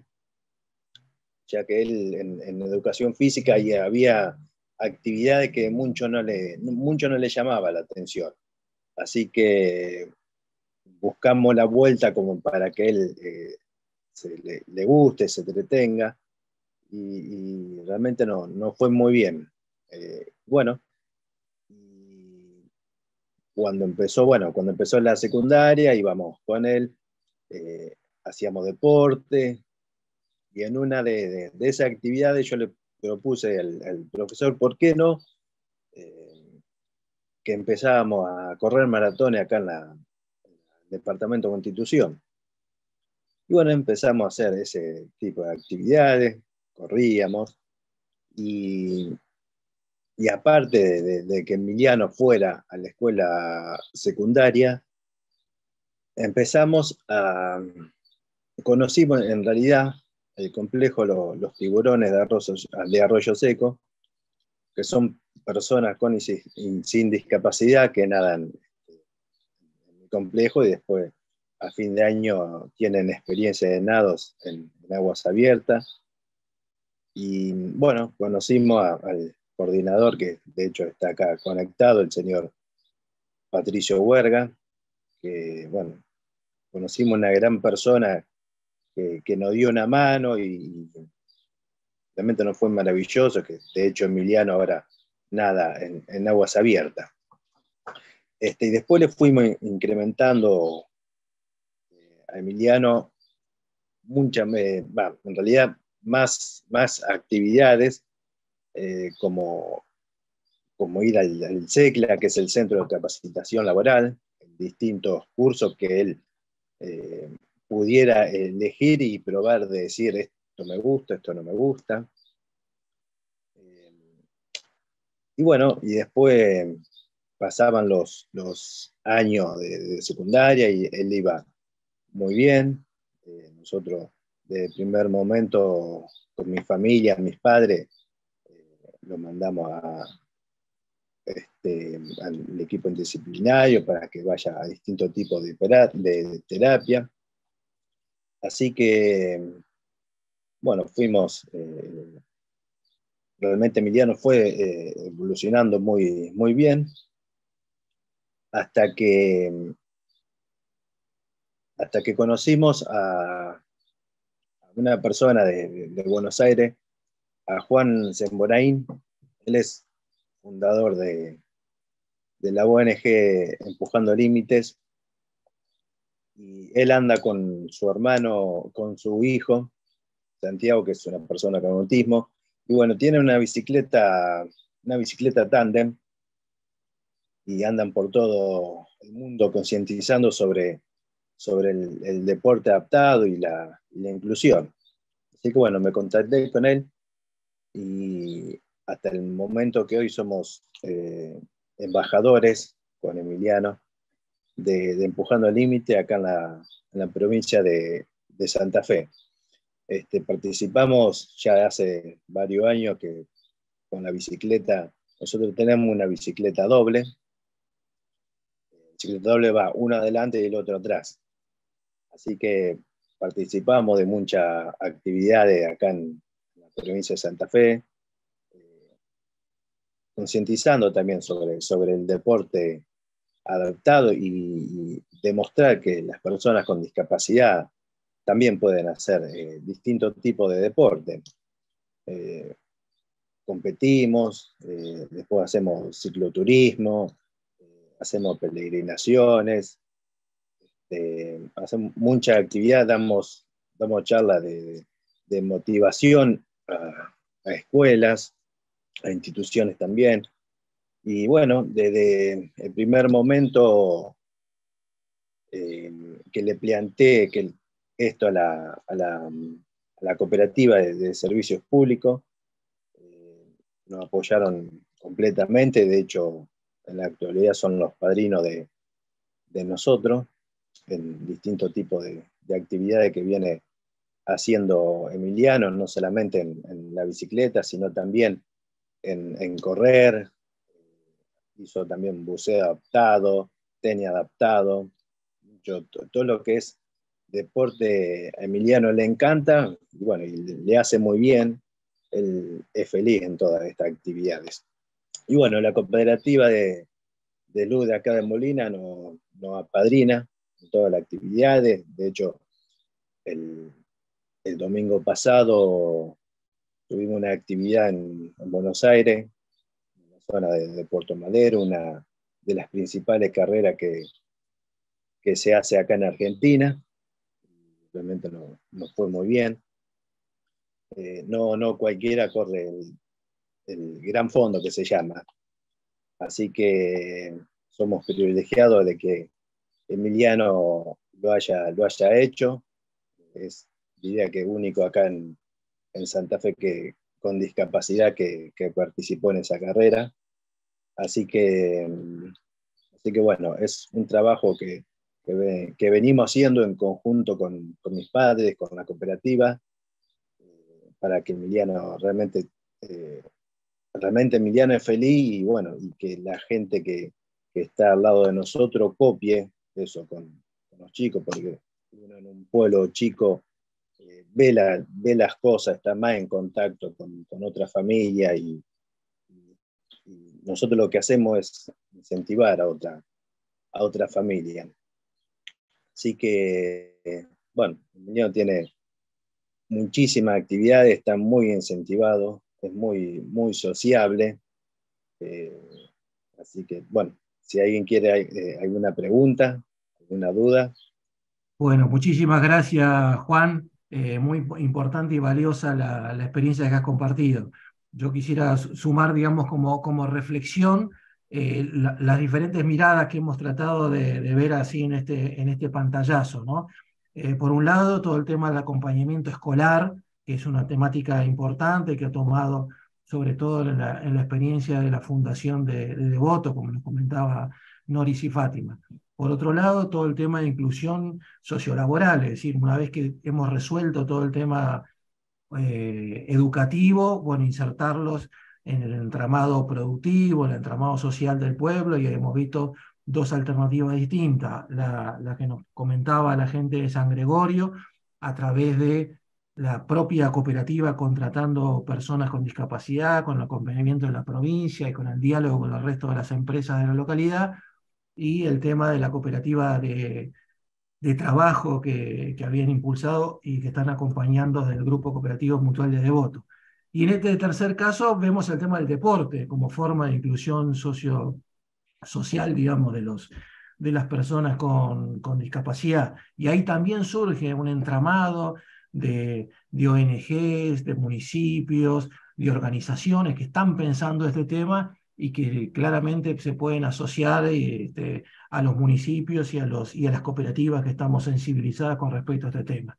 ya que él en, educación física había actividades que mucho no, le, mucho no le llamaba la atención. Así que buscamos la vuelta como para que él eh, le, guste, se entretenga, y, realmente no, no, fue muy bien. Eh, bueno, cuando empezó, bueno, cuando empezó la secundaria íbamos con él, eh, hacíamos deporte, y en una de, esas actividades yo le propuse al, profesor, ¿por qué no? Que empezábamos a correr maratones acá en la, Departamento de Constitución. Y bueno, empezamos a hacer ese tipo de actividades, corríamos, y, aparte de, que Emiliano fuera a la escuela secundaria, empezamos a, conocimos en realidad el complejo Los Tiburones de Arroyo Seco, que son personas con y sin discapacidad que nadan complejo y después a fin de año tienen experiencia de nados en, aguas abiertas. Y bueno, conocimos al coordinador que de hecho está acá conectado, el señor Patricio Huerga, que bueno, conocimos una gran persona que, nos dio una mano y realmente nos fue maravilloso, que de hecho Emiliano ahora nada en aguas abiertas. Este, y después le fuimos incrementando eh, a Emiliano muchas, en realidad más, más actividades eh, como, como ir al, al, CECLA, que es el Centro de Capacitación Laboral, distintos cursos que él eh, pudiera elegir y probar de decir esto me gusta, esto no me gusta. y bueno, y después pasaban los, los años de, secundaria y él iba muy bien. Eh, nosotros, de primer momento, con mi familia, mis padres, eh, lo mandamos este, al equipo interdisciplinario para que vaya a distintos tipos de terapia. Así que, bueno, fuimos, eh, realmente Emiliano fue evolucionando muy, muy bien hasta que, hasta que conocimos a una persona de, Buenos Aires, a Juan Zemboraín. Él es fundador de, de la ONG Empujando Límites. Y él anda con su hermano, con su hijo, Santiago, que es una persona con autismo. Y bueno, tiene una bicicleta, una bicicleta tándem y andan por todo el mundo concientizando sobre, sobre el, deporte adaptado y la, inclusión. Así que bueno, me contacté con él y hasta el momento que hoy somos eh, embajadores con Emiliano de, Empujando al Límite acá en la, provincia de, Santa Fe. Este, participamos ya hace varios años que con la bicicleta, nosotros tenemos una bicicleta doble, bicicleta doble va uno adelante y el otro atrás. Así que participamos de muchas actividades acá en la provincia de Santa Fe, eh, concientizando también sobre, sobre el deporte adaptado y, demostrar que las personas con discapacidad también pueden hacer eh, distintos tipos de deporte. Eh, competimos, después hacemos cicloturismo, hacemos peregrinaciones, este, hacemos mucha actividad, damos, damos charlas de, motivación a, escuelas, a instituciones también. Y bueno, desde el primer momento eh, que le planteé que esto a la, cooperativa de, servicios públicos, eh, nos apoyaron completamente, de hecho en la actualidad son los padrinos de, nosotros en distintos tipos de, actividades que viene haciendo Emiliano, no solamente en, la bicicleta, sino también en, correr, hizo también buceo adaptado, tenis adaptado, todo lo que es deporte a Emiliano le encanta y bueno, le hace muy bien, él es feliz en todas estas actividades. Y bueno, la cooperativa de, luz de acá de Molina nos no apadrina, todas las actividades. De hecho, el, domingo pasado tuvimos una actividad en, Buenos Aires, en la zona de, Puerto Madero, una de las principales carreras que, que se hace acá en Argentina. Realmente no, fue muy bien. Eh, no, no cualquiera corre el, el gran fondo que se llama. Así que somos privilegiados de que Emiliano lo haya, lo haya hecho. Es, diría que único acá en, Santa Fe que, con discapacidad que, participó en esa carrera. Así que, así que bueno, es un trabajo que, que, venimos haciendo en conjunto con, con, mis padres, con la cooperativa, eh, para que Emiliano realmente eh, realmente Emiliano es feliz y bueno, y que la gente que, está al lado de nosotros copie eso con, los chicos, porque uno en un pueblo chico eh, ve, las cosas, está más en contacto con, otra familia y, nosotros lo que hacemos es incentivar a otra, a otra familia. Así que, bueno, Emiliano tiene muchísimas actividades, está muy incentivado, es muy, muy sociable. Eh, así que, bueno, si alguien quiere eh, alguna pregunta, alguna duda. Bueno, muchísimas gracias, Juan. Eh, muy importante y valiosa la, experiencia que has compartido. Yo quisiera sumar, digamos, como, como reflexión las diferentes miradas que hemos tratado de, ver así en este, en este pantallazo. ¿no? por un lado, todo el tema del acompañamiento escolar, que es una temática importante que ha tomado sobre todo en la, experiencia de la fundación de, Devoto, como nos comentaba Noris y Fátima. Por otro lado, todo el tema de inclusión sociolaboral, es decir, una vez que hemos resuelto todo el tema eh, educativo, bueno, insertarlos en el entramado productivo, el entramado social del pueblo, y hemos visto dos alternativas distintas, la, que nos comentaba la gente de San Gregorio, a través de la propia cooperativa contratando personas con discapacidad, con el acompañamiento de la provincia y con el diálogo con el resto de las empresas de la localidad, y el tema de la cooperativa de, trabajo que, que, habían impulsado y que están acompañando del Grupo Cooperativo Mutual de Devoto. Y en este tercer caso vemos el tema del deporte como forma de inclusión socio, social, digamos, de, los, de las personas con, con discapacidad. Y ahí también surge un entramado de, ONGs, de municipios, de organizaciones que están pensando este tema y que claramente se pueden asociar este, a los municipios y a, los, y a las cooperativas que estamos sensibilizadas con respecto a este tema.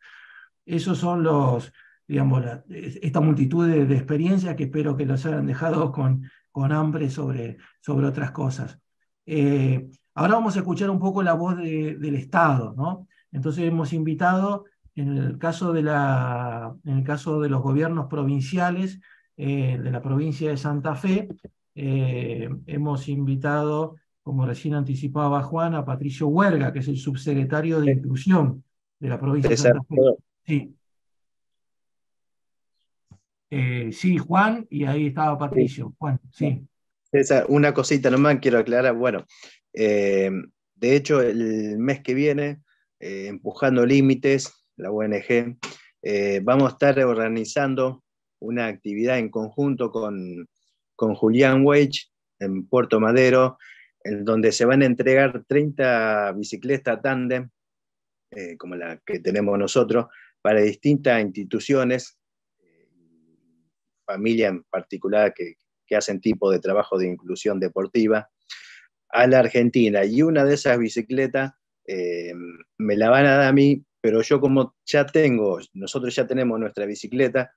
Esos son los, digamos, esta multitud de, experiencias que espero que los hayan dejado con, con hambre sobre, sobre otras cosas. Eh, ahora vamos a escuchar un poco la voz del Estado, ¿no? Entonces hemos invitado en el caso de, la, en el caso de los gobiernos provinciales eh, de la provincia de Santa Fe, eh, hemos invitado, como recién anticipaba Juan, a Patricio Huerga, que es el subsecretario de Inclusión de la provincia de Santa Fe. Sí. Eh, sí, Juan, y ahí estaba Patricio. Juan, sí. una cosita nomás quiero aclarar. Bueno, de hecho, el mes que viene, Empujando Límites, la ONG, eh, vamos a estar organizando una actividad en conjunto con, con Julián Wage en Puerto Madero, en donde se van a entregar 30 bicicletas tándem, eh, como la que tenemos nosotros, para distintas instituciones, eh, familias en particular que, que hacen tipo de trabajo de inclusión deportiva, a la Argentina. Y una de esas bicicletas me la van a dar a mí pero yo como ya tengo, nosotros ya tenemos nuestra bicicleta,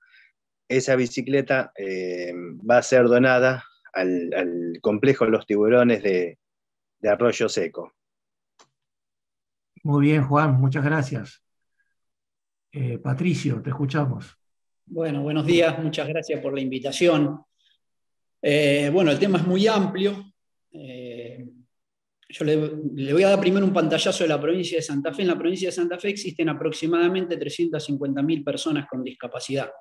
esa bicicleta eh, va a ser donada al, complejo Los Tiburones de, Arroyo Seco. Muy bien, Juan, muchas gracias. Eh, Patricio, te escuchamos. Bueno, buenos días, muchas gracias por la invitación. Eh, bueno, el tema es muy amplio. Yo le, voy a dar primero un pantallazo de la provincia de Santa Fe. En la provincia de Santa Fe existen aproximadamente 350.000 personas con discapacidad.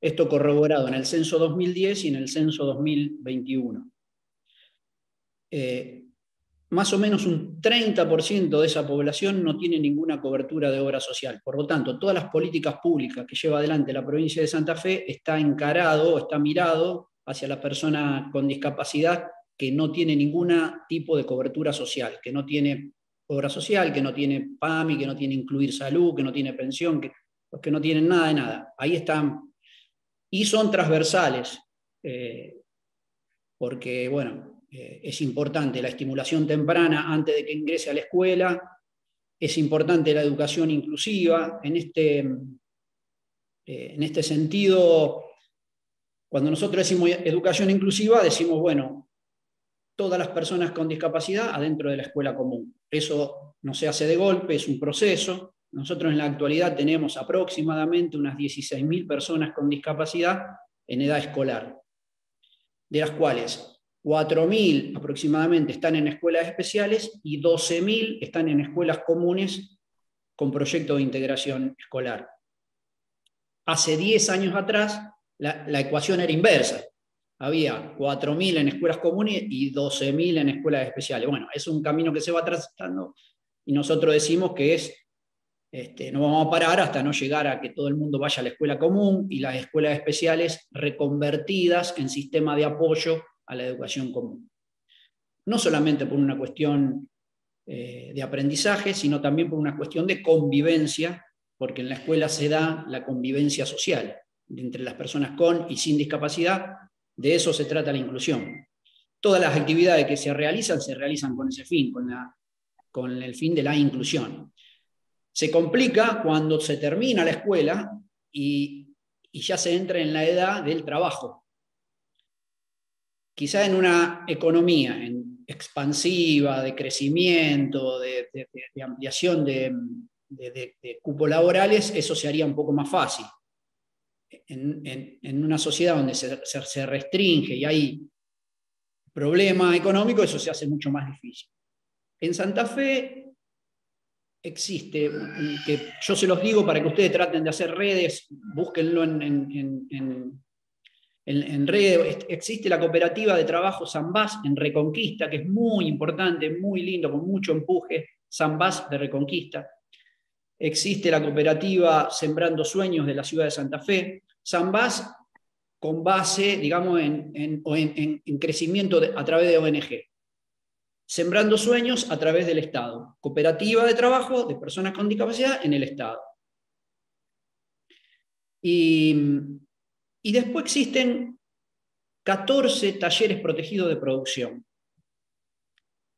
Esto corroborado en el censo 2010 y en el censo 2021. Eh, más o menos un 30% de esa población no tiene ninguna cobertura de obra social. Por lo tanto, todas las políticas públicas que lleva adelante la provincia de Santa Fe está encarado, está mirado hacia la persona con discapacidad que no tiene ningún tipo de cobertura social, que no tiene obra social, que no tiene PAMI, que no tiene incluir salud, que no tiene pensión, que, que no tienen nada de nada. Ahí están. Y son transversales, eh, porque, bueno, eh, es importante la estimulación temprana antes de que ingrese a la escuela, es importante la educación inclusiva. En este, eh, en este sentido, cuando nosotros decimos educación inclusiva, decimos, bueno, todas las personas con discapacidad adentro de la escuela común. Eso no se hace de golpe, es un proceso. Nosotros en la actualidad tenemos aproximadamente unas 16.000 personas con discapacidad en edad escolar, de las cuales 4.000 aproximadamente están en escuelas especiales y 12.000 están en escuelas comunes con proyecto de integración escolar. Hace 10 años atrás la, ecuación era inversa. Había 4.000 en escuelas comunes y 12.000 en escuelas especiales. Bueno, es un camino que se va trazando y nosotros decimos que es, este, no vamos a parar hasta no llegar a que todo el mundo vaya a la escuela común y las escuelas especiales reconvertidas en sistema de apoyo a la educación común. No solamente por una cuestión eh, de aprendizaje, sino también por una cuestión de convivencia, porque en la escuela se da la convivencia social entre las personas con y sin discapacidad, de eso se trata la inclusión. Todas las actividades que se realizan se realizan con ese fin, con, el fin de la inclusión. Se complica cuando se termina la escuela y ya se entra en la edad del trabajo, quizá en una economía expansiva, de crecimiento, de, ampliación de, cupos laborales, eso se haría un poco más fácil. En, una sociedad donde se, restringe y hay problema económico, eso se hace mucho más difícil. En Santa Fe existe, que yo se los digo para que ustedes traten de hacer redes, búsquenlo en, en, red, existe la cooperativa de trabajo Zambás en Reconquista, que es muy importante, muy lindo, con mucho empuje, Zambás de Reconquista. Existe la cooperativa Sembrando Sueños de la ciudad de Santa Fe. Zambás con base, digamos, en, en, crecimiento a través de ONG. Sembrando Sueños a través del Estado. Cooperativa de trabajo de personas con discapacidad en el Estado. Y y después existen 14 talleres protegidos de producción,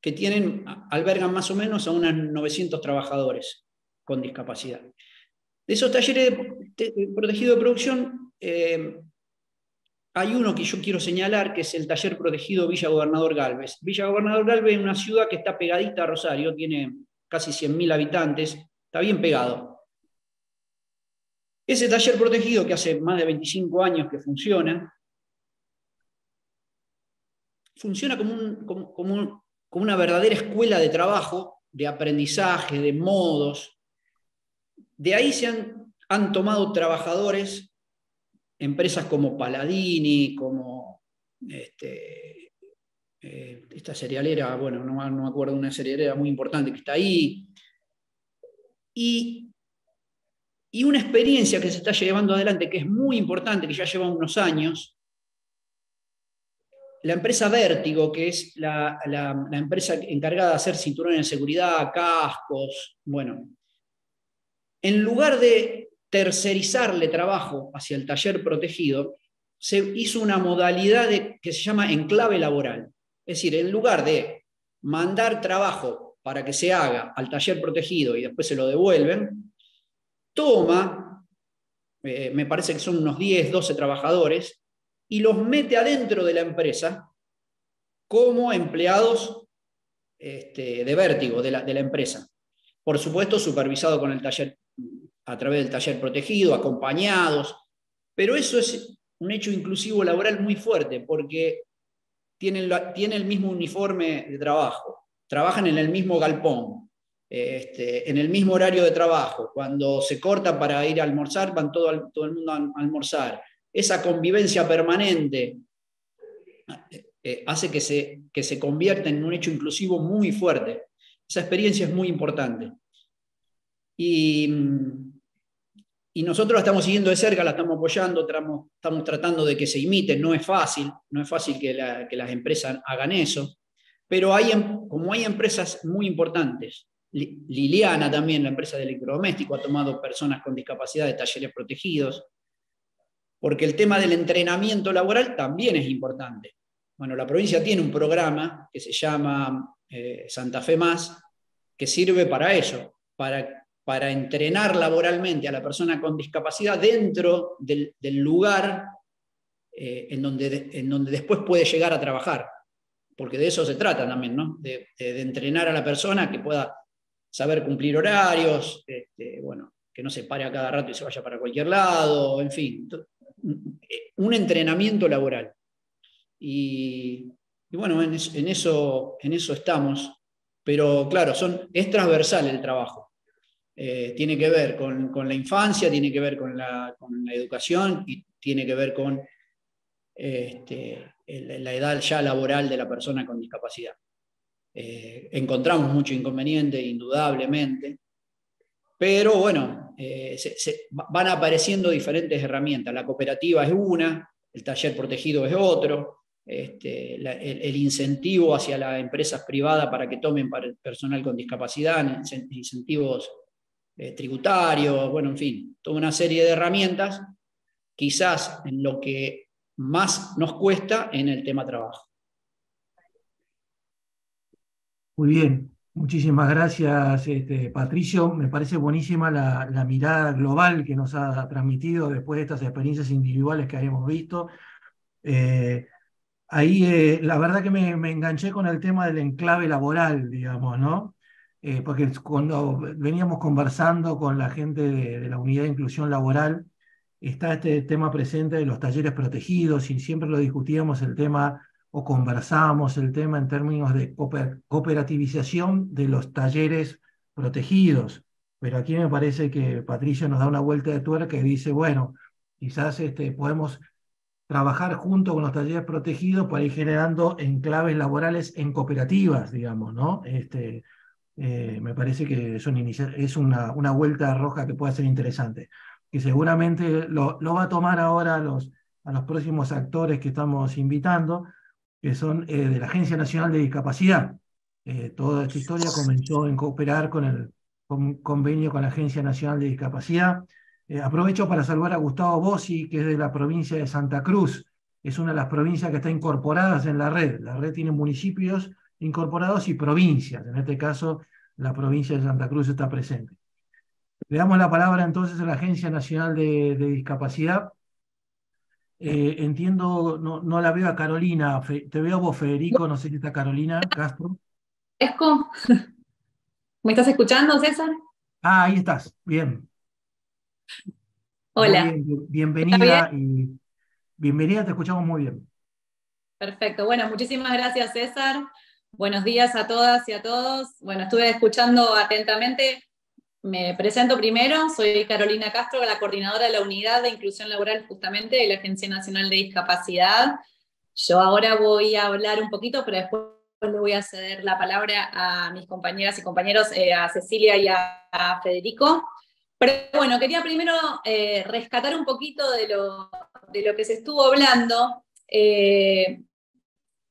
que tienen, albergan más o menos a unos 900 trabajadores con discapacidad. De esos talleres protegidos de producción, eh, hay uno que yo quiero señalar, que es el taller protegido Villa Gobernador Galvez. Villa Gobernador Galvez es una ciudad que está pegadita a Rosario, tiene casi 100.000 habitantes, está bien pegado. Ese taller protegido que hace más de 25 años que funciona, funciona como, una verdadera escuela de trabajo, de aprendizaje, de modos. De ahí se han, tomado trabajadores, empresas como Paladini, como este, eh, esta cerealera, bueno, no, me acuerdo una cerealera muy importante que está ahí. Y y una experiencia que se está llevando adelante, que es muy importante, que ya lleva unos años, la empresa Vértigo, que es la, empresa encargada de hacer cinturones de seguridad, cascos, bueno, en lugar de tercerizarle trabajo hacia el taller protegido, se hizo una modalidad que se llama enclave laboral. Es decir, en lugar de mandar trabajo para que se haga al taller protegido y después se lo devuelven, toma, eh, me parece que son unos 10, 12 trabajadores, y los mete adentro de la empresa como empleados este, de vértigo de la, de la empresa. Por supuesto, supervisado con el taller, a través del taller protegido, acompañados, pero eso es un hecho inclusivo laboral muy fuerte porque tienen, tienen el mismo uniforme de trabajo, trabajan en el mismo galpón, este, en el mismo horario de trabajo, cuando se corta para ir a almorzar, van todo, todo el mundo a almorzar. Esa convivencia permanente eh, hace que se, que se convierta en un hecho inclusivo muy fuerte. Esa experiencia es muy importante. Y, y nosotros la estamos siguiendo de cerca, la estamos apoyando, estamos, estamos tratando de que se imite, no es fácil, no es fácil que, que las empresas hagan eso, pero hay, em, como hay empresas muy importantes, Liliana también, la empresa de electrodoméstico, ha tomado personas con discapacidad de talleres protegidos, porque el tema del entrenamiento laboral también es importante. Bueno, la provincia tiene un programa que se llama eh, Santa Fe Más, que sirve para eso, para, para entrenar laboralmente a la persona con discapacidad dentro del, lugar eh, en, donde, en donde después puede llegar a trabajar porque de eso se trata también, ¿no? De, entrenar a la persona que pueda saber cumplir horarios, este, bueno, que no se pare a cada rato y se vaya para cualquier lado, en fin, un entrenamiento laboral. Y, bueno, en, eso, en eso estamos, pero claro, son, es transversal el trabajo. Eh, tiene que ver con, la infancia, tiene que ver con la, con la educación y tiene que ver con este, la edad ya laboral de la persona con discapacidad. Eh, encontramos mucho inconveniente, indudablemente, pero bueno, eh, van apareciendo diferentes herramientas. La cooperativa es una, el taller protegido es otro, este, el, incentivo hacia las empresas privadas para que tomen para personal con discapacidad, incentivos eh, tributarios, bueno, en fin, toda una serie de herramientas. Quizás en lo que más nos cuesta en el tema trabajo. Muy bien, muchísimas gracias este, Patricio. Me parece buenísima la, mirada global que nos ha transmitido después de estas experiencias individuales que habíamos visto. Eh, ahí eh, la verdad que me, enganché con el tema del enclave laboral, digamos, ¿no? Eh, porque cuando veníamos conversando con la gente de la unidad de inclusión laboral, está este tema presente de los talleres protegidos y siempre lo discutíamos el tema o conversábamos el tema en términos de cooperativización de los talleres protegidos. Pero aquí me parece que Patricio nos da una vuelta de tuerca y dice, bueno, quizás este, podemos trabajar junto con los talleres protegidos para ir generando enclaves laborales en cooperativas, digamos, ¿no? Este, eh, me parece que es, una, una vuelta roja que puede ser interesante que seguramente lo, va a tomar ahora los, a los próximos actores que estamos invitando, que son eh, de la Agencia Nacional de Discapacidad. Eh, toda esta historia comenzó en cooperar con el convenio con la Agencia Nacional de Discapacidad. Eh, aprovecho para saludar a Gustavo Bossi, que es de la provincia de Santa Cruz. Es una de las provincias que está incorporadas en la red. La red tiene municipios incorporados y provincias. En este caso, la provincia de Santa Cruz está presente. Le damos la palabra entonces a la Agencia Nacional de, Discapacidad. Eh, entiendo, no, la veo a Carolina, te veo a vos, Federico, no sé si está Carolina Castro. ¿Me estás escuchando, César? Ah, ahí estás, bien. Hola. bienvenida y bienvenida, te escuchamos muy bien. Perfecto, bueno, muchísimas gracias, César. Buenos días a todas y a todos. Bueno, estuve escuchando atentamente me presento primero, soy Carolina Castro, la coordinadora de la Unidad de Inclusión Laboral justamente de la Agencia Nacional de Discapacidad. Yo ahora voy a hablar un poquito, pero después le voy a ceder la palabra a mis compañeras y compañeros, eh, a Cecilia y a, Federico. Pero bueno, quería primero eh, rescatar un poquito de lo, de lo, que se estuvo hablando. Eh,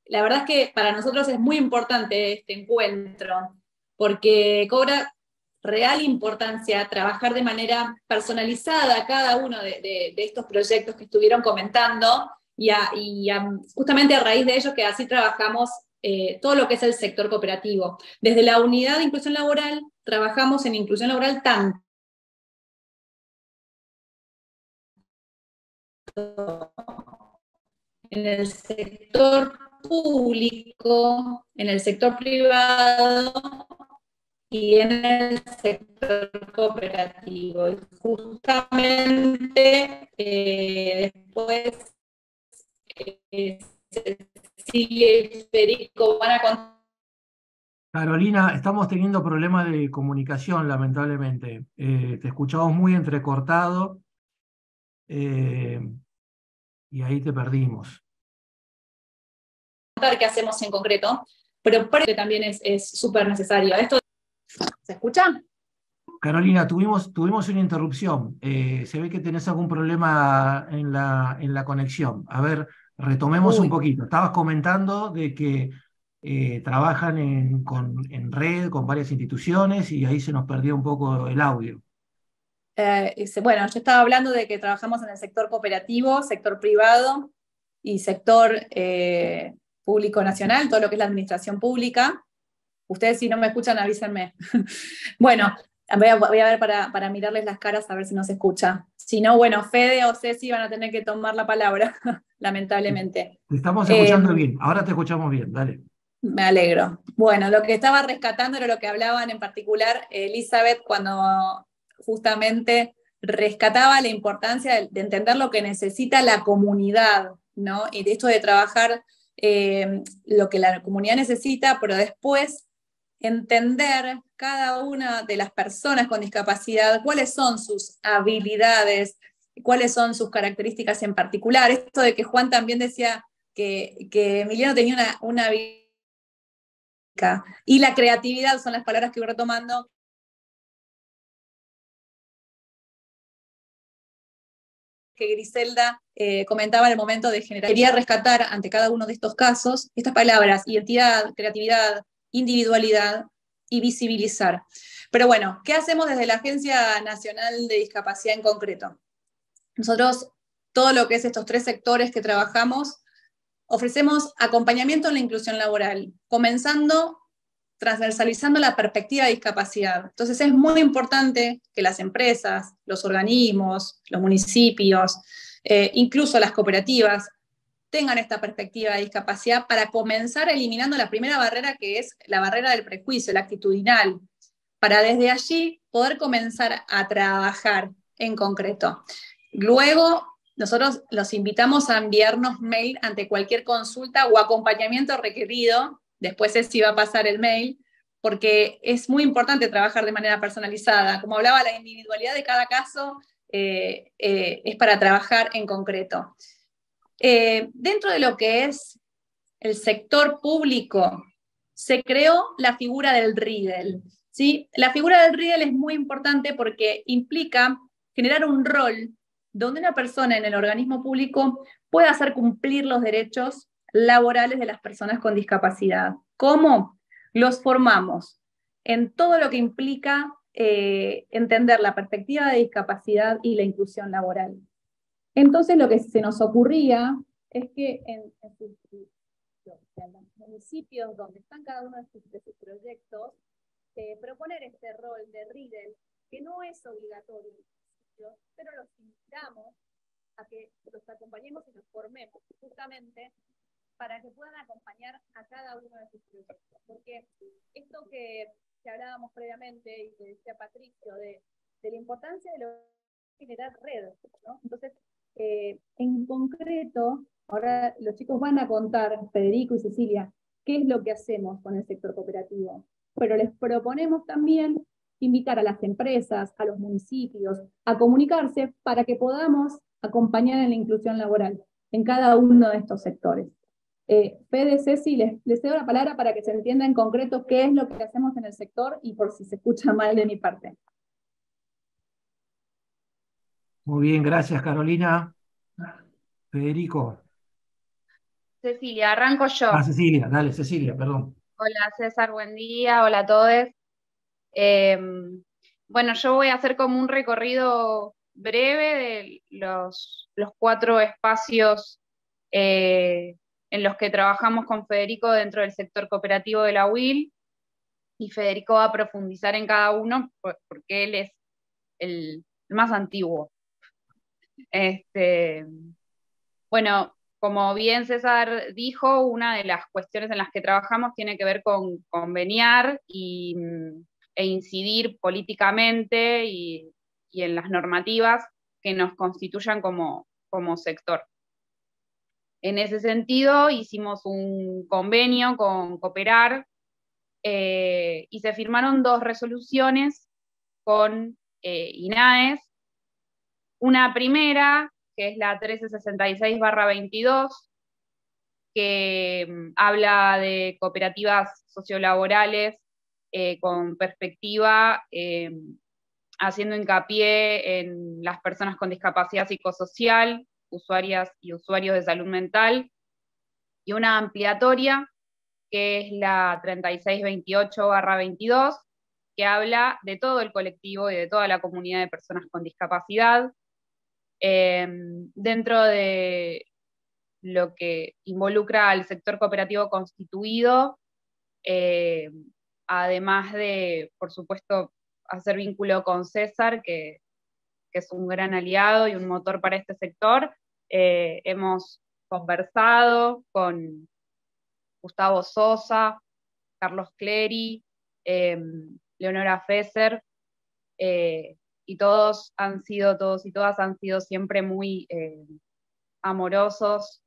la verdad es que para nosotros es muy importante este encuentro, porque cobra real importancia trabajar de manera personalizada cada uno de, estos proyectos que estuvieron comentando y, justamente a raíz de ello que así trabajamos eh, todo lo que es el sector cooperativo. Desde la unidad de inclusión laboral trabajamos en inclusión laboral tanto en el sector público, en el sector privado y en el sector cooperativo. Y justamente eh, después eh, sigue Federico van a contar. Carolina, estamos teniendo problemas de comunicación, lamentablemente. Eh, te escuchamos muy entrecortado y ahí te perdimos. qué hacemos en concreto, pero que también es súper necesario. ¿Esto se escucha? Carolina, tuvimos, tuvimos una interrupción. Eh, se ve que tenés algún problema en la, en la conexión. A ver, retomemos un poquito. Estabas comentando de que eh, trabajan en, en, red con varias instituciones y ahí se nos perdió un poco el audio. Eh, bueno, yo estaba hablando de que trabajamos en el sector cooperativo, sector privado y sector público nacional, todo lo que es la administración pública. Ustedes si no me escuchan, avísenme. bueno, voy a, ver para, mirarles las caras a ver si no se escucha. Si no, bueno, Fede o Ceci van a tener que tomar la palabra, lamentablemente. Te estamos escuchando bien, ahora te escuchamos bien, dale. Me alegro. Bueno, lo que estaba rescatando era lo que hablaban en particular Elizabeth cuando justamente rescataba la importancia de, entender lo que necesita la comunidad, ¿no? Y de esto de trabajar eh, lo que la comunidad necesita, pero después entender cada una de las personas con discapacidad, cuáles son sus habilidades, cuáles son sus características en particular. Esto de que Juan también decía que, Emiliano tenía una, una y la creatividad son las palabras que voy retomando, que Griselda eh, comentaba en el momento de generar. Quería rescatar ante cada uno de estos casos estas palabras, identidad, creatividad, individualidad y visibilizar. Pero bueno, ¿qué hacemos desde la Agencia Nacional de Discapacidad en concreto? Nosotros, todo lo que es estos tres sectores que trabajamos, ofrecemos acompañamiento en la inclusión laboral, comenzando transversalizando la perspectiva de discapacidad. Entonces es muy importante que las empresas, los organismos, los municipios, eh, incluso las cooperativas, tengan esta perspectiva de discapacidad para comenzar eliminando la primera barrera que es la barrera del prejuicio, la actitudinal, para desde allí poder comenzar a trabajar en concreto. Luego, nosotros los invitamos a enviarnos mail ante cualquier consulta o acompañamiento requerido después es si va a pasar el mail, porque es muy importante trabajar de manera personalizada. Como hablaba, la individualidad de cada caso eh, eh, es para trabajar en concreto. Eh, dentro de lo que es el sector público, se creó la figura del RIDEL. ¿sí? La figura del RIDEL es muy importante porque implica generar un rol donde una persona en el organismo público pueda hacer cumplir los derechos laborales de las personas con discapacidad. ¿Cómo? Los formamos en todo lo que implica eh, entender la perspectiva de discapacidad y la inclusión laboral. Entonces lo que se nos ocurría es que en, los municipios donde están cada uno de sus, proyectos, eh, proponer este rol de RIDEL, que no es obligatorio, pero los invitamos a que los acompañemos y los formemos justamente para que puedan acompañar a cada uno de sus proyectos. Porque esto que, hablábamos previamente y que decía Patricio, de, la importancia de generar redes, ¿no? Entonces, eh, en concreto, ahora los chicos van a contar, Federico y Cecilia, qué es lo que hacemos con el sector cooperativo. Pero les proponemos también invitar a las empresas, a los municipios, a comunicarse para que podamos acompañar en la inclusión laboral en cada uno de estos sectores. Eh, Fede, Ceci, les, les cedo la palabra para que se entienda en concreto qué es lo que hacemos en el sector y por si se escucha mal de mi parte. Muy bien, gracias Carolina. Federico. Cecilia, arranco yo. Ah, Cecilia, dale, Cecilia, perdón. Hola César, buen día, hola a todos. Em, bueno, yo voy a hacer como un recorrido breve de los, los cuatro espacios eh, en los que trabajamos con Federico dentro del sector cooperativo de la UIL, y Federico va a profundizar en cada uno porque él es el más antiguo. Este, bueno, como bien César dijo, una de las cuestiones en las que trabajamos tiene que ver con conveniar y, e incidir políticamente y, en las normativas que nos constituyan como sector. En ese sentido, hicimos un convenio con Cooperar eh, y se firmaron dos resoluciones con eh, INAES. Una primera, que es la 1366-22, que mm, habla de cooperativas sociolaborales eh, con perspectiva, eh, haciendo hincapié en las personas con discapacidad psicosocial, usuarias y usuarios de salud mental, y una ampliatoria que es la 3628-22, que habla de todo el colectivo y de toda la comunidad de personas con discapacidad. Em, dentro de lo que involucra al sector cooperativo constituido, em, además de, por supuesto, hacer vínculo con César, que, es un gran aliado y un motor para este sector, eh, hemos conversado con Gustavo Sosa, Carlos Clery, em, Leonora Fesser, eh, y todos han sido, todos y todas han sido siempre muy eh, amorosos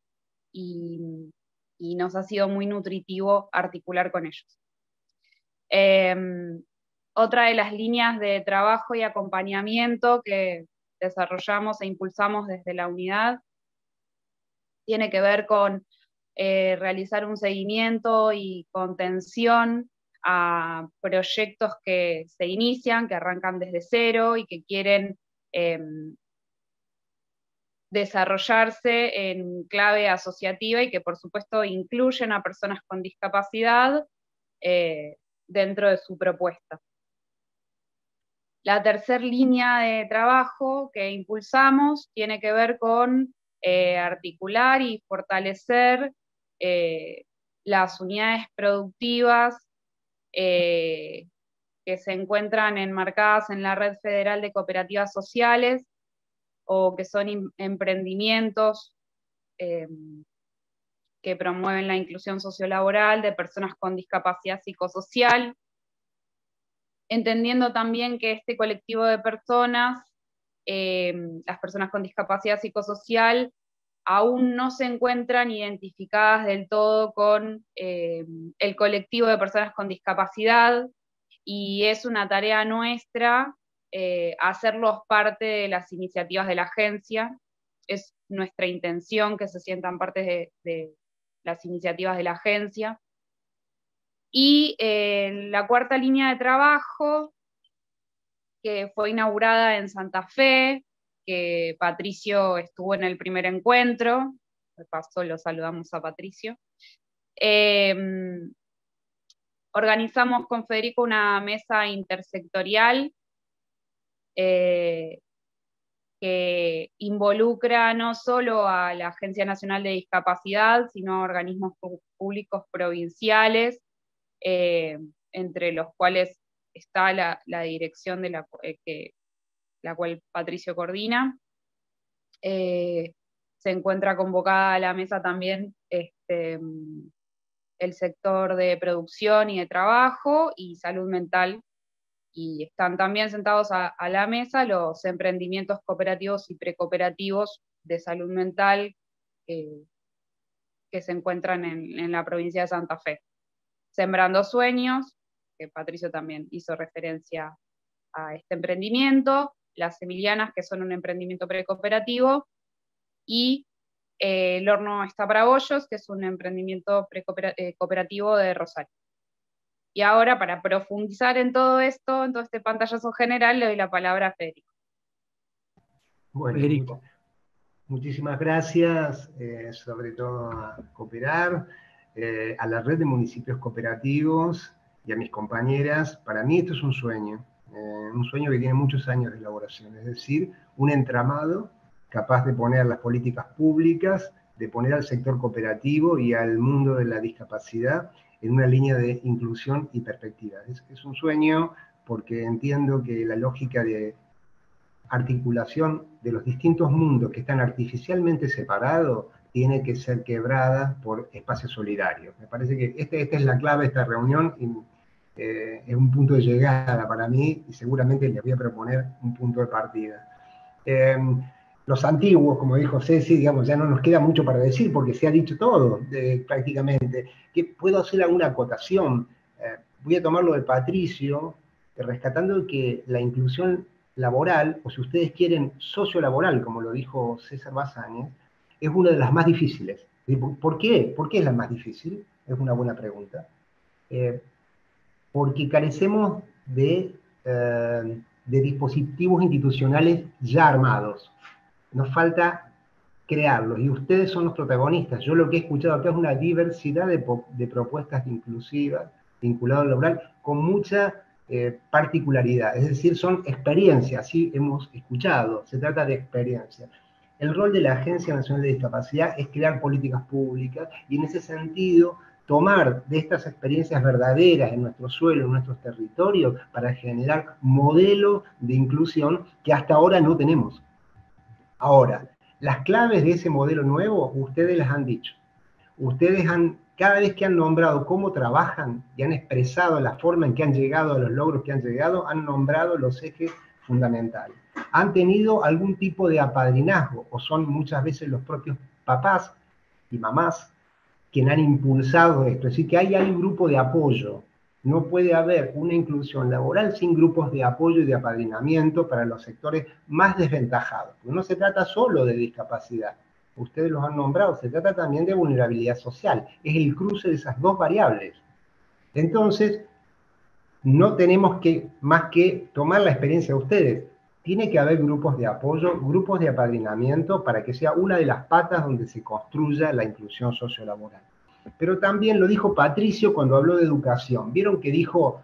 y, nos ha sido muy nutritivo articular con ellos. Em, otra de las líneas de trabajo y acompañamiento que desarrollamos e impulsamos desde la unidad tiene que ver con eh, realizar un seguimiento y contención a proyectos que se inician, que arrancan desde cero y que quieren em, desarrollarse en clave asociativa y que por supuesto incluyen a personas con discapacidad eh, dentro de su propuesta. La tercera línea de trabajo que impulsamos tiene que ver con eh, articular y fortalecer eh, las unidades productivas eh, que se encuentran enmarcadas en la Red Federal de Cooperativas Sociales o que son emprendimientos eh, que promueven la inclusión sociolaboral de personas con discapacidad psicosocial, entendiendo también que este colectivo de personas, las personas con discapacidad psicosocial, aún no se encuentran identificadas del todo con eh, el colectivo de personas con discapacidad y es una tarea nuestra eh, hacerlos parte de las iniciativas de la agencia. Es nuestra intención que se sientan parte de, las iniciativas de la agencia. Y eh, la cuarta línea de trabajo, que fue inaugurada en Santa Fe, que Patricio estuvo en el primer encuentro, de paso lo saludamos a Patricio. Em, organizamos con Federico una mesa intersectorial eh, que involucra no solo a la Agencia Nacional de Discapacidad, sino a organismos públicos provinciales, eh, entre los cuales está la, dirección de la, eh, que la cual Patricio coordina. Eh, se encuentra convocada a la mesa también este, el sector de producción y de trabajo y salud mental. Y están también sentados a, la mesa los emprendimientos cooperativos y precooperativos de salud mental eh, que se encuentran en, en la provincia de Santa Fe. Sembrando Sueños, que Patricio también hizo referencia a este emprendimiento, las Emilianas, que son un emprendimiento precooperativo, y eh, el horno está para bollos, que es un emprendimiento precooperativo eh, de Rosario. Y ahora, para profundizar en todo esto, en todo este pantallazo general, le doy la palabra a Federico. Bueno, Federico. muchísimas gracias, eh, sobre todo a Cooperar, a la red de municipios cooperativos y a mis compañeras. Para mí esto es un sueño. Eh, un sueño que tiene muchos años de elaboración, es decir, un entramado capaz de poner las políticas públicas, de poner al sector cooperativo y al mundo de la discapacidad en una línea de inclusión y perspectiva. Es, un sueño porque entiendo que la lógica de articulación de los distintos mundos que están artificialmente separados tiene que ser quebrada por espacios solidarios. Me parece que este, esta es la clave de esta reunión eh, es un punto de llegada para mí y seguramente les voy a proponer un punto de partida. Eh, los antiguos, como dijo Ceci, digamos, ya no nos queda mucho para decir porque se ha dicho todo prácticamente. Que puedo hacer alguna acotación. Eh, voy a tomarlo de Patricio, rescatando que la inclusión laboral, o si ustedes quieren sociolaboral, como lo dijo César Bazáñez, es una de las más difíciles. ¿Por qué? ¿Por qué es la más difícil? Es una buena pregunta. Eh, porque carecemos de, eh, de dispositivos institucionales ya armados. Nos falta crearlos y ustedes son los protagonistas. Yo lo que he escuchado acá es una diversidad de, propuestas inclusivas vinculadas al laboral con mucha eh, particularidad, es decir, son experiencias, así hemos escuchado, se trata de experiencia. El rol de la Agencia Nacional de Discapacidad es crear políticas públicas y en ese sentido tomar de estas experiencias verdaderas en nuestro suelo, en nuestros territorios, para generar modelos de inclusión que hasta ahora no tenemos. Ahora, las claves de ese modelo nuevo, ustedes las han dicho. Ustedes han, cada vez que han nombrado cómo trabajan y han expresado la forma en que han llegado a los logros que han llegado, han nombrado los ejes fundamentales. Han tenido algún tipo de apadrinazgo, o son muchas veces los propios papás y mamás quienes han impulsado esto. Es decir, que hay, hay un grupo de apoyo. No puede haber una inclusión laboral sin grupos de apoyo y de apadrinamiento para los sectores más desventajados. no se trata solo de discapacidad, ustedes los han nombrado, se trata también de vulnerabilidad social. Es el cruce de esas dos variables. Entonces, no tenemos que más que tomar la experiencia de ustedes. Tiene que haber grupos de apoyo, grupos de apadrinamiento para que sea una de las patas donde se construya la inclusión sociolaboral. Pero también lo dijo Patricio cuando habló de educación. Vieron que dijo,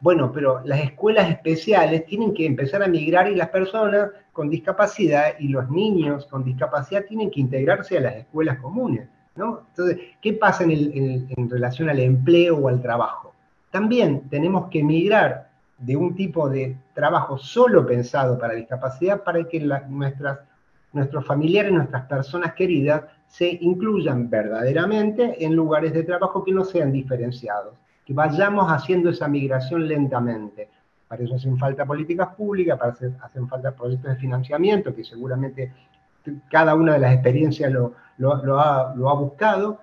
bueno, pero las escuelas especiales tienen que empezar a migrar y las personas con discapacidad y los niños con discapacidad tienen que integrarse a las escuelas comunes. ¿no? Entonces, ¿qué pasa en, en relación al empleo o al trabajo? También tenemos que migrar de un tipo de trabajo solo pensado para discapacidad para que nuestras, nuestros familiares, nuestras personas queridas se incluyan verdaderamente en lugares de trabajo que no sean diferenciados, que vayamos haciendo esa migración lentamente. Para eso hacen falta políticas públicas, para eso hacen falta proyectos de financiamiento, que seguramente cada una de las experiencias lo, ha buscado,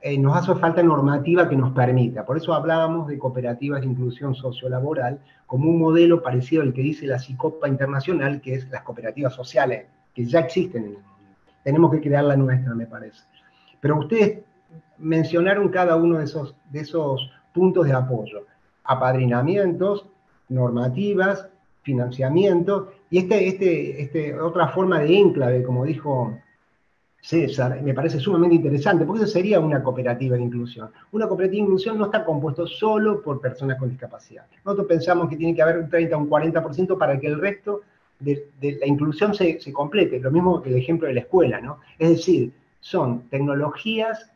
eh, nos hace falta normativa que nos permita. Por eso hablábamos de cooperativas de inclusión sociolaboral como un modelo parecido al que dice la CICOPA Internacional, que es las cooperativas sociales, que ya existen en el mundo. Tenemos que crear la nuestra, me parece. Pero ustedes mencionaron cada uno de esos, de esos puntos de apoyo. Apadrinamientos, normativas, financiamiento, y este, este, este, otra forma de enclave, como dijo César, me parece sumamente interesante, porque eso sería una cooperativa de inclusión. Una cooperativa de inclusión no está compuesto solo por personas con discapacidad. Nosotros pensamos que tiene que haber un 30 o un 40% para que el resto de, la inclusión se, complete, lo mismo que el ejemplo de la escuela, ¿no? Es decir, son tecnologías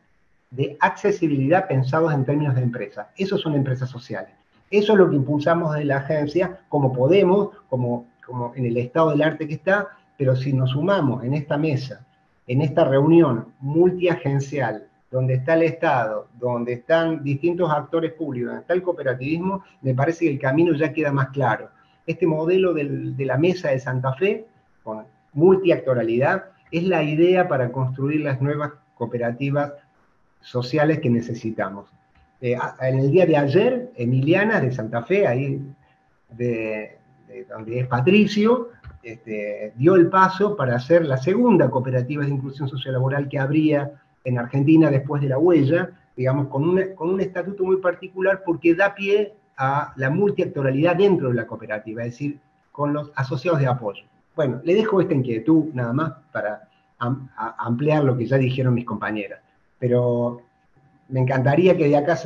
de accesibilidad pensados en términos de empresa. Eso son empresas sociales. Eso es lo que impulsamos de la agencia, como podemos, como, como en el estado del arte que está, pero si nos sumamos en esta mesa en esta reunión multiagencial, donde está el Estado, donde están distintos actores públicos, donde está el cooperativismo, me parece que el camino ya queda más claro. Este modelo de la mesa de Santa Fe, con multiactoralidad, es la idea para construir las nuevas cooperativas sociales que necesitamos. Eh, en el día de ayer, Emiliana de Santa Fe, ahí de, donde es Patricio, este, dio el paso para hacer la segunda cooperativa de inclusión sociolaboral que habría en Argentina después de la huella, digamos, con, con un estatuto muy particular porque da pie a la multiactoralidad dentro de la cooperativa, es decir, con los asociados de apoyo. Bueno, le dejo esta inquietud nada más para ampliar lo que ya dijeron mis compañeras, pero me encantaría que de acá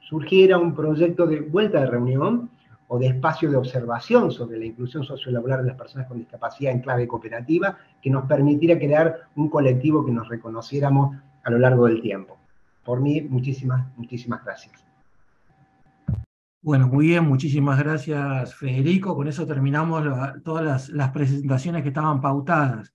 surgiera un proyecto de vuelta de reunión o de espacio de observación sobre la inclusión sociolaboral de las personas con discapacidad en clave cooperativa, que nos permitiera crear un colectivo que nos reconociéramos a lo largo del tiempo. Por mí, muchísimas, muchísimas gracias. Bueno, muy bien, muchísimas gracias Federico. Con eso terminamos todas las, presentaciones que estaban pautadas.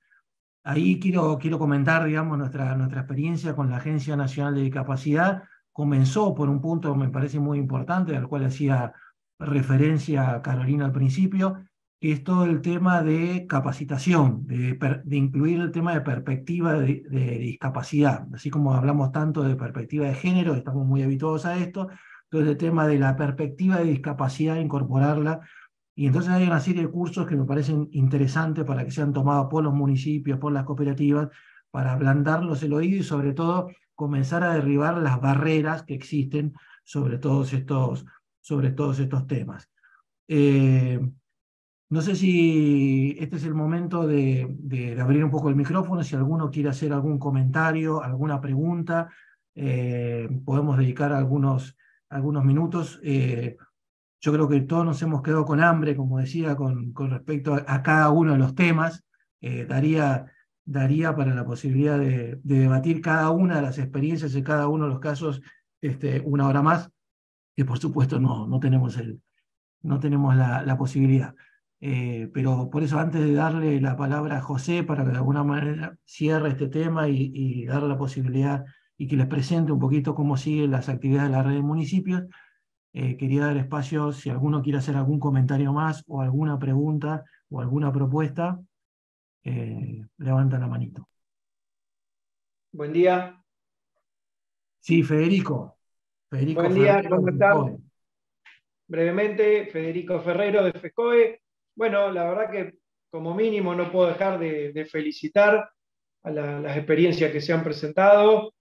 Ahí quiero, quiero comentar, digamos, nuestra, nuestra experiencia con la Agencia Nacional de Discapacidad. Comenzó por un punto que me parece muy importante, al cual hacía referencia a Carolina al principio, que es todo el tema de capacitación, de, incluir el tema de perspectiva de, discapacidad. Así como hablamos tanto de perspectiva de género, estamos muy habituados a esto, entonces el tema de la perspectiva de discapacidad, incorporarla. Y entonces hay una serie de cursos que me parecen interesantes para que sean tomados por los municipios, por las cooperativas, para ablandarlos el oído y sobre todo comenzar a derribar las barreras que existen sobre todos estos, sobre todos estos temas. Eh, no sé si este es el momento de, abrir un poco el micrófono, si alguno quiere hacer algún comentario, alguna pregunta, eh, podemos dedicar algunos, algunos minutos. Eh, yo creo que todos nos hemos quedado con hambre, como decía, con, con respecto a, cada uno de los temas. daría, daría para la posibilidad de, debatir cada una de las experiencias de cada uno de los casos este, una hora más, que por supuesto no, no tenemos, el, no tenemos la, la posibilidad. Eh, pero por eso antes de darle la palabra a José para que de alguna manera cierre este tema y, y darle la posibilidad y que les presente un poquito cómo siguen las actividades de la red de municipios, eh, quería dar espacio si alguno quiere hacer algún comentario más o alguna pregunta o alguna propuesta, eh, levanta la manito. Buen día. Sí, Federico. Federico Buen día, ¿cómo están? Brevemente, Federico Ferrero de FECOE. Bueno, la verdad que como mínimo no puedo dejar de, felicitar a las experiencias que se han presentado.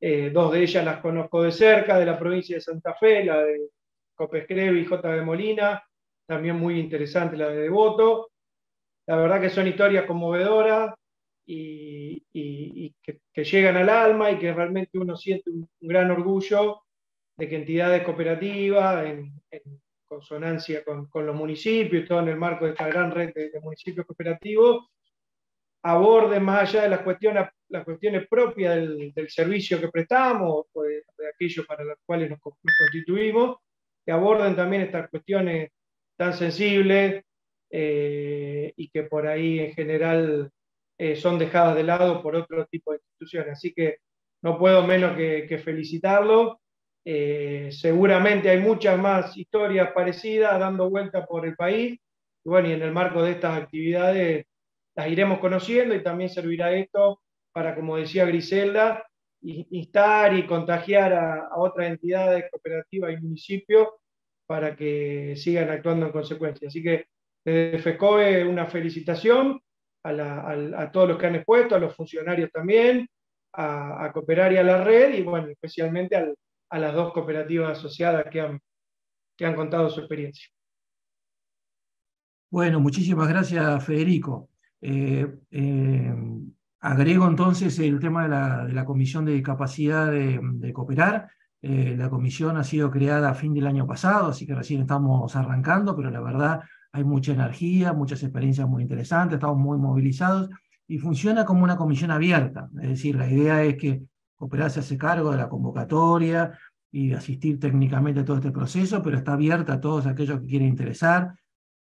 Eh, dos de ellas las conozco de cerca, de la provincia de Santa Fe, la de Copescrevi y J. Molina, también muy interesante la de Devoto. La verdad que son historias conmovedoras y, que, llegan al alma y que realmente uno siente un, gran orgullo de que entidades cooperativas, en, consonancia con, los municipios, y todo en el marco de esta gran red de, municipios cooperativos, aborden más allá de las cuestiones, las cuestiones propias del, servicio que prestamos o de, aquellos para los cuales nos, constituimos, que aborden también estas cuestiones tan sensibles eh, y que por ahí en general eh, son dejadas de lado por otro tipo de instituciones. Así que no puedo menos que, felicitarlo. Eh, seguramente hay muchas más historias parecidas dando vuelta por el país. Y bueno, y en el marco de estas actividades las iremos conociendo y también servirá esto para, como decía Griselda, instar y contagiar a, a otras entidades cooperativas y municipios para que sigan actuando en consecuencia. Así que desde FECOE una felicitación a, todos los que han expuesto, a los funcionarios también, a, Cooperar y a la red, y bueno, especialmente a las dos cooperativas asociadas que han, que han contado su experiencia. Bueno, muchísimas gracias, Federico. Eh, eh, agrego entonces el tema de la, Comisión de Discapacidad de, Cooperar. Eh, la comisión ha sido creada a fin del año pasado, así que recién estamos arrancando, pero la verdad hay mucha energía, muchas experiencias muy interesantes, estamos muy movilizados y funciona como una comisión abierta. Es decir, la idea es que Cooperar se hace cargo de la convocatoria y asistir técnicamente a todo este proceso, pero está abierta a todos aquellos que quieren interesar,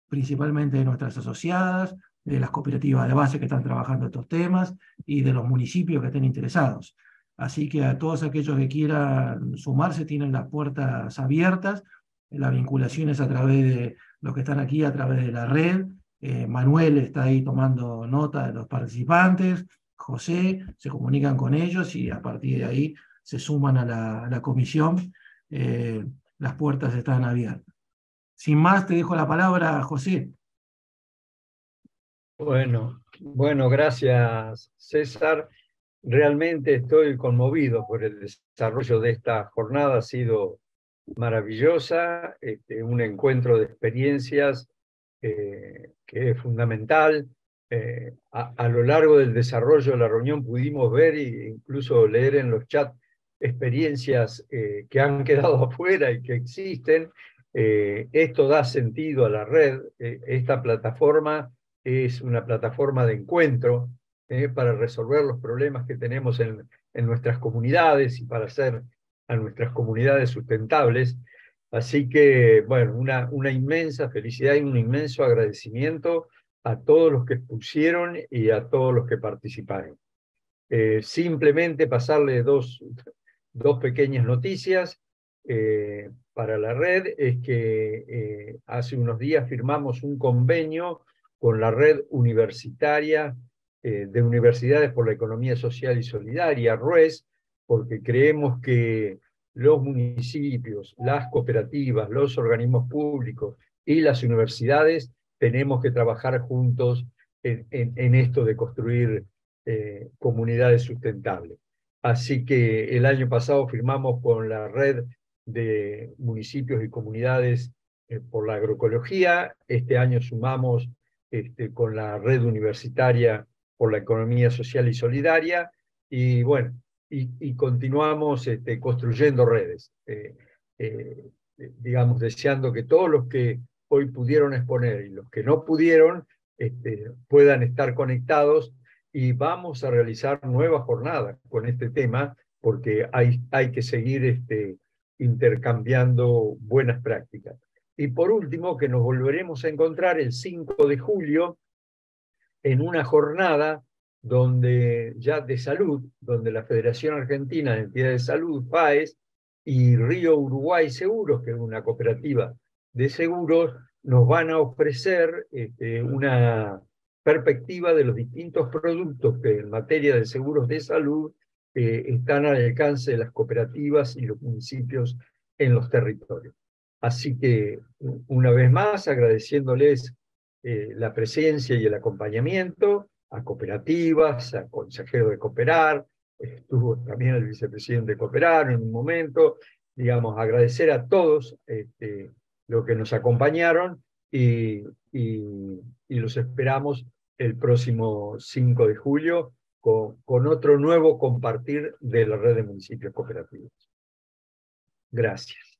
principalmente de nuestras asociadas, de las cooperativas de base que están trabajando estos temas y de los municipios que estén interesados. Así que a todos aquellos que quieran sumarse tienen las puertas abiertas, la vinculación es a través de los que están aquí a través de la red. Eh, Manuel está ahí tomando nota de los participantes, José, se comunican con ellos y a partir de ahí se suman a la, comisión. Eh, las puertas están abiertas. Sin más, te dejo la palabra, José. Bueno, bueno, gracias, César. Realmente estoy conmovido por el desarrollo de esta jornada. Ha sido maravillosa, este, un encuentro de experiencias eh, que es fundamental. Eh, a, lo largo del desarrollo de la reunión pudimos ver e incluso leer en los chats experiencias eh, que han quedado afuera y que existen. esto da sentido a la red. esta plataforma es una plataforma de encuentro para resolver los problemas que tenemos en, nuestras comunidades y para hacer a nuestras comunidades sustentables. Así que, bueno, una inmensa felicidad y un inmenso agradecimiento a todos los que expusieron y a todos los que participaron. Eh, simplemente pasarle dos, dos pequeñas noticias eh, para la red, es que eh, hace unos días firmamos un convenio con la red universitaria de Universidades por la Economía Social y Solidaria, RUES, porque creemos que los municipios, las cooperativas, los organismos públicos y las universidades tenemos que trabajar juntos en, esto de construir eh, comunidades sustentables. Así que el año pasado firmamos con la red de municipios y comunidades eh, por la agroecología, este año sumamos este, con la red universitaria por la economía social y solidaria, y bueno, y, continuamos este, construyendo redes, eh, digamos, deseando que todos los que hoy pudieron exponer y los que no pudieron este, puedan estar conectados y vamos a realizar nuevas jornadas con este tema porque hay, hay que seguir este, intercambiando buenas prácticas. Y por último, que nos volveremos a encontrar el 5 de julio en una jornada donde ya de salud, donde la Federación Argentina de Entidades de Salud, FAES, y Río Uruguay Seguros, que es una cooperativa de seguros, nos van a ofrecer este, una perspectiva de los distintos productos que en materia de seguros de salud eh, están al alcance de las cooperativas y los municipios en los territorios. Así que, una vez más, agradeciéndoles eh, la presencia y el acompañamiento a cooperativas, a consejeros de Cooperar, estuvo también el vicepresidente de Cooperar en un momento, digamos, agradecer a todos este, los que nos acompañaron y, los esperamos el próximo 5 de julio con, con otro nuevo compartir de la red de municipios cooperativos. Gracias.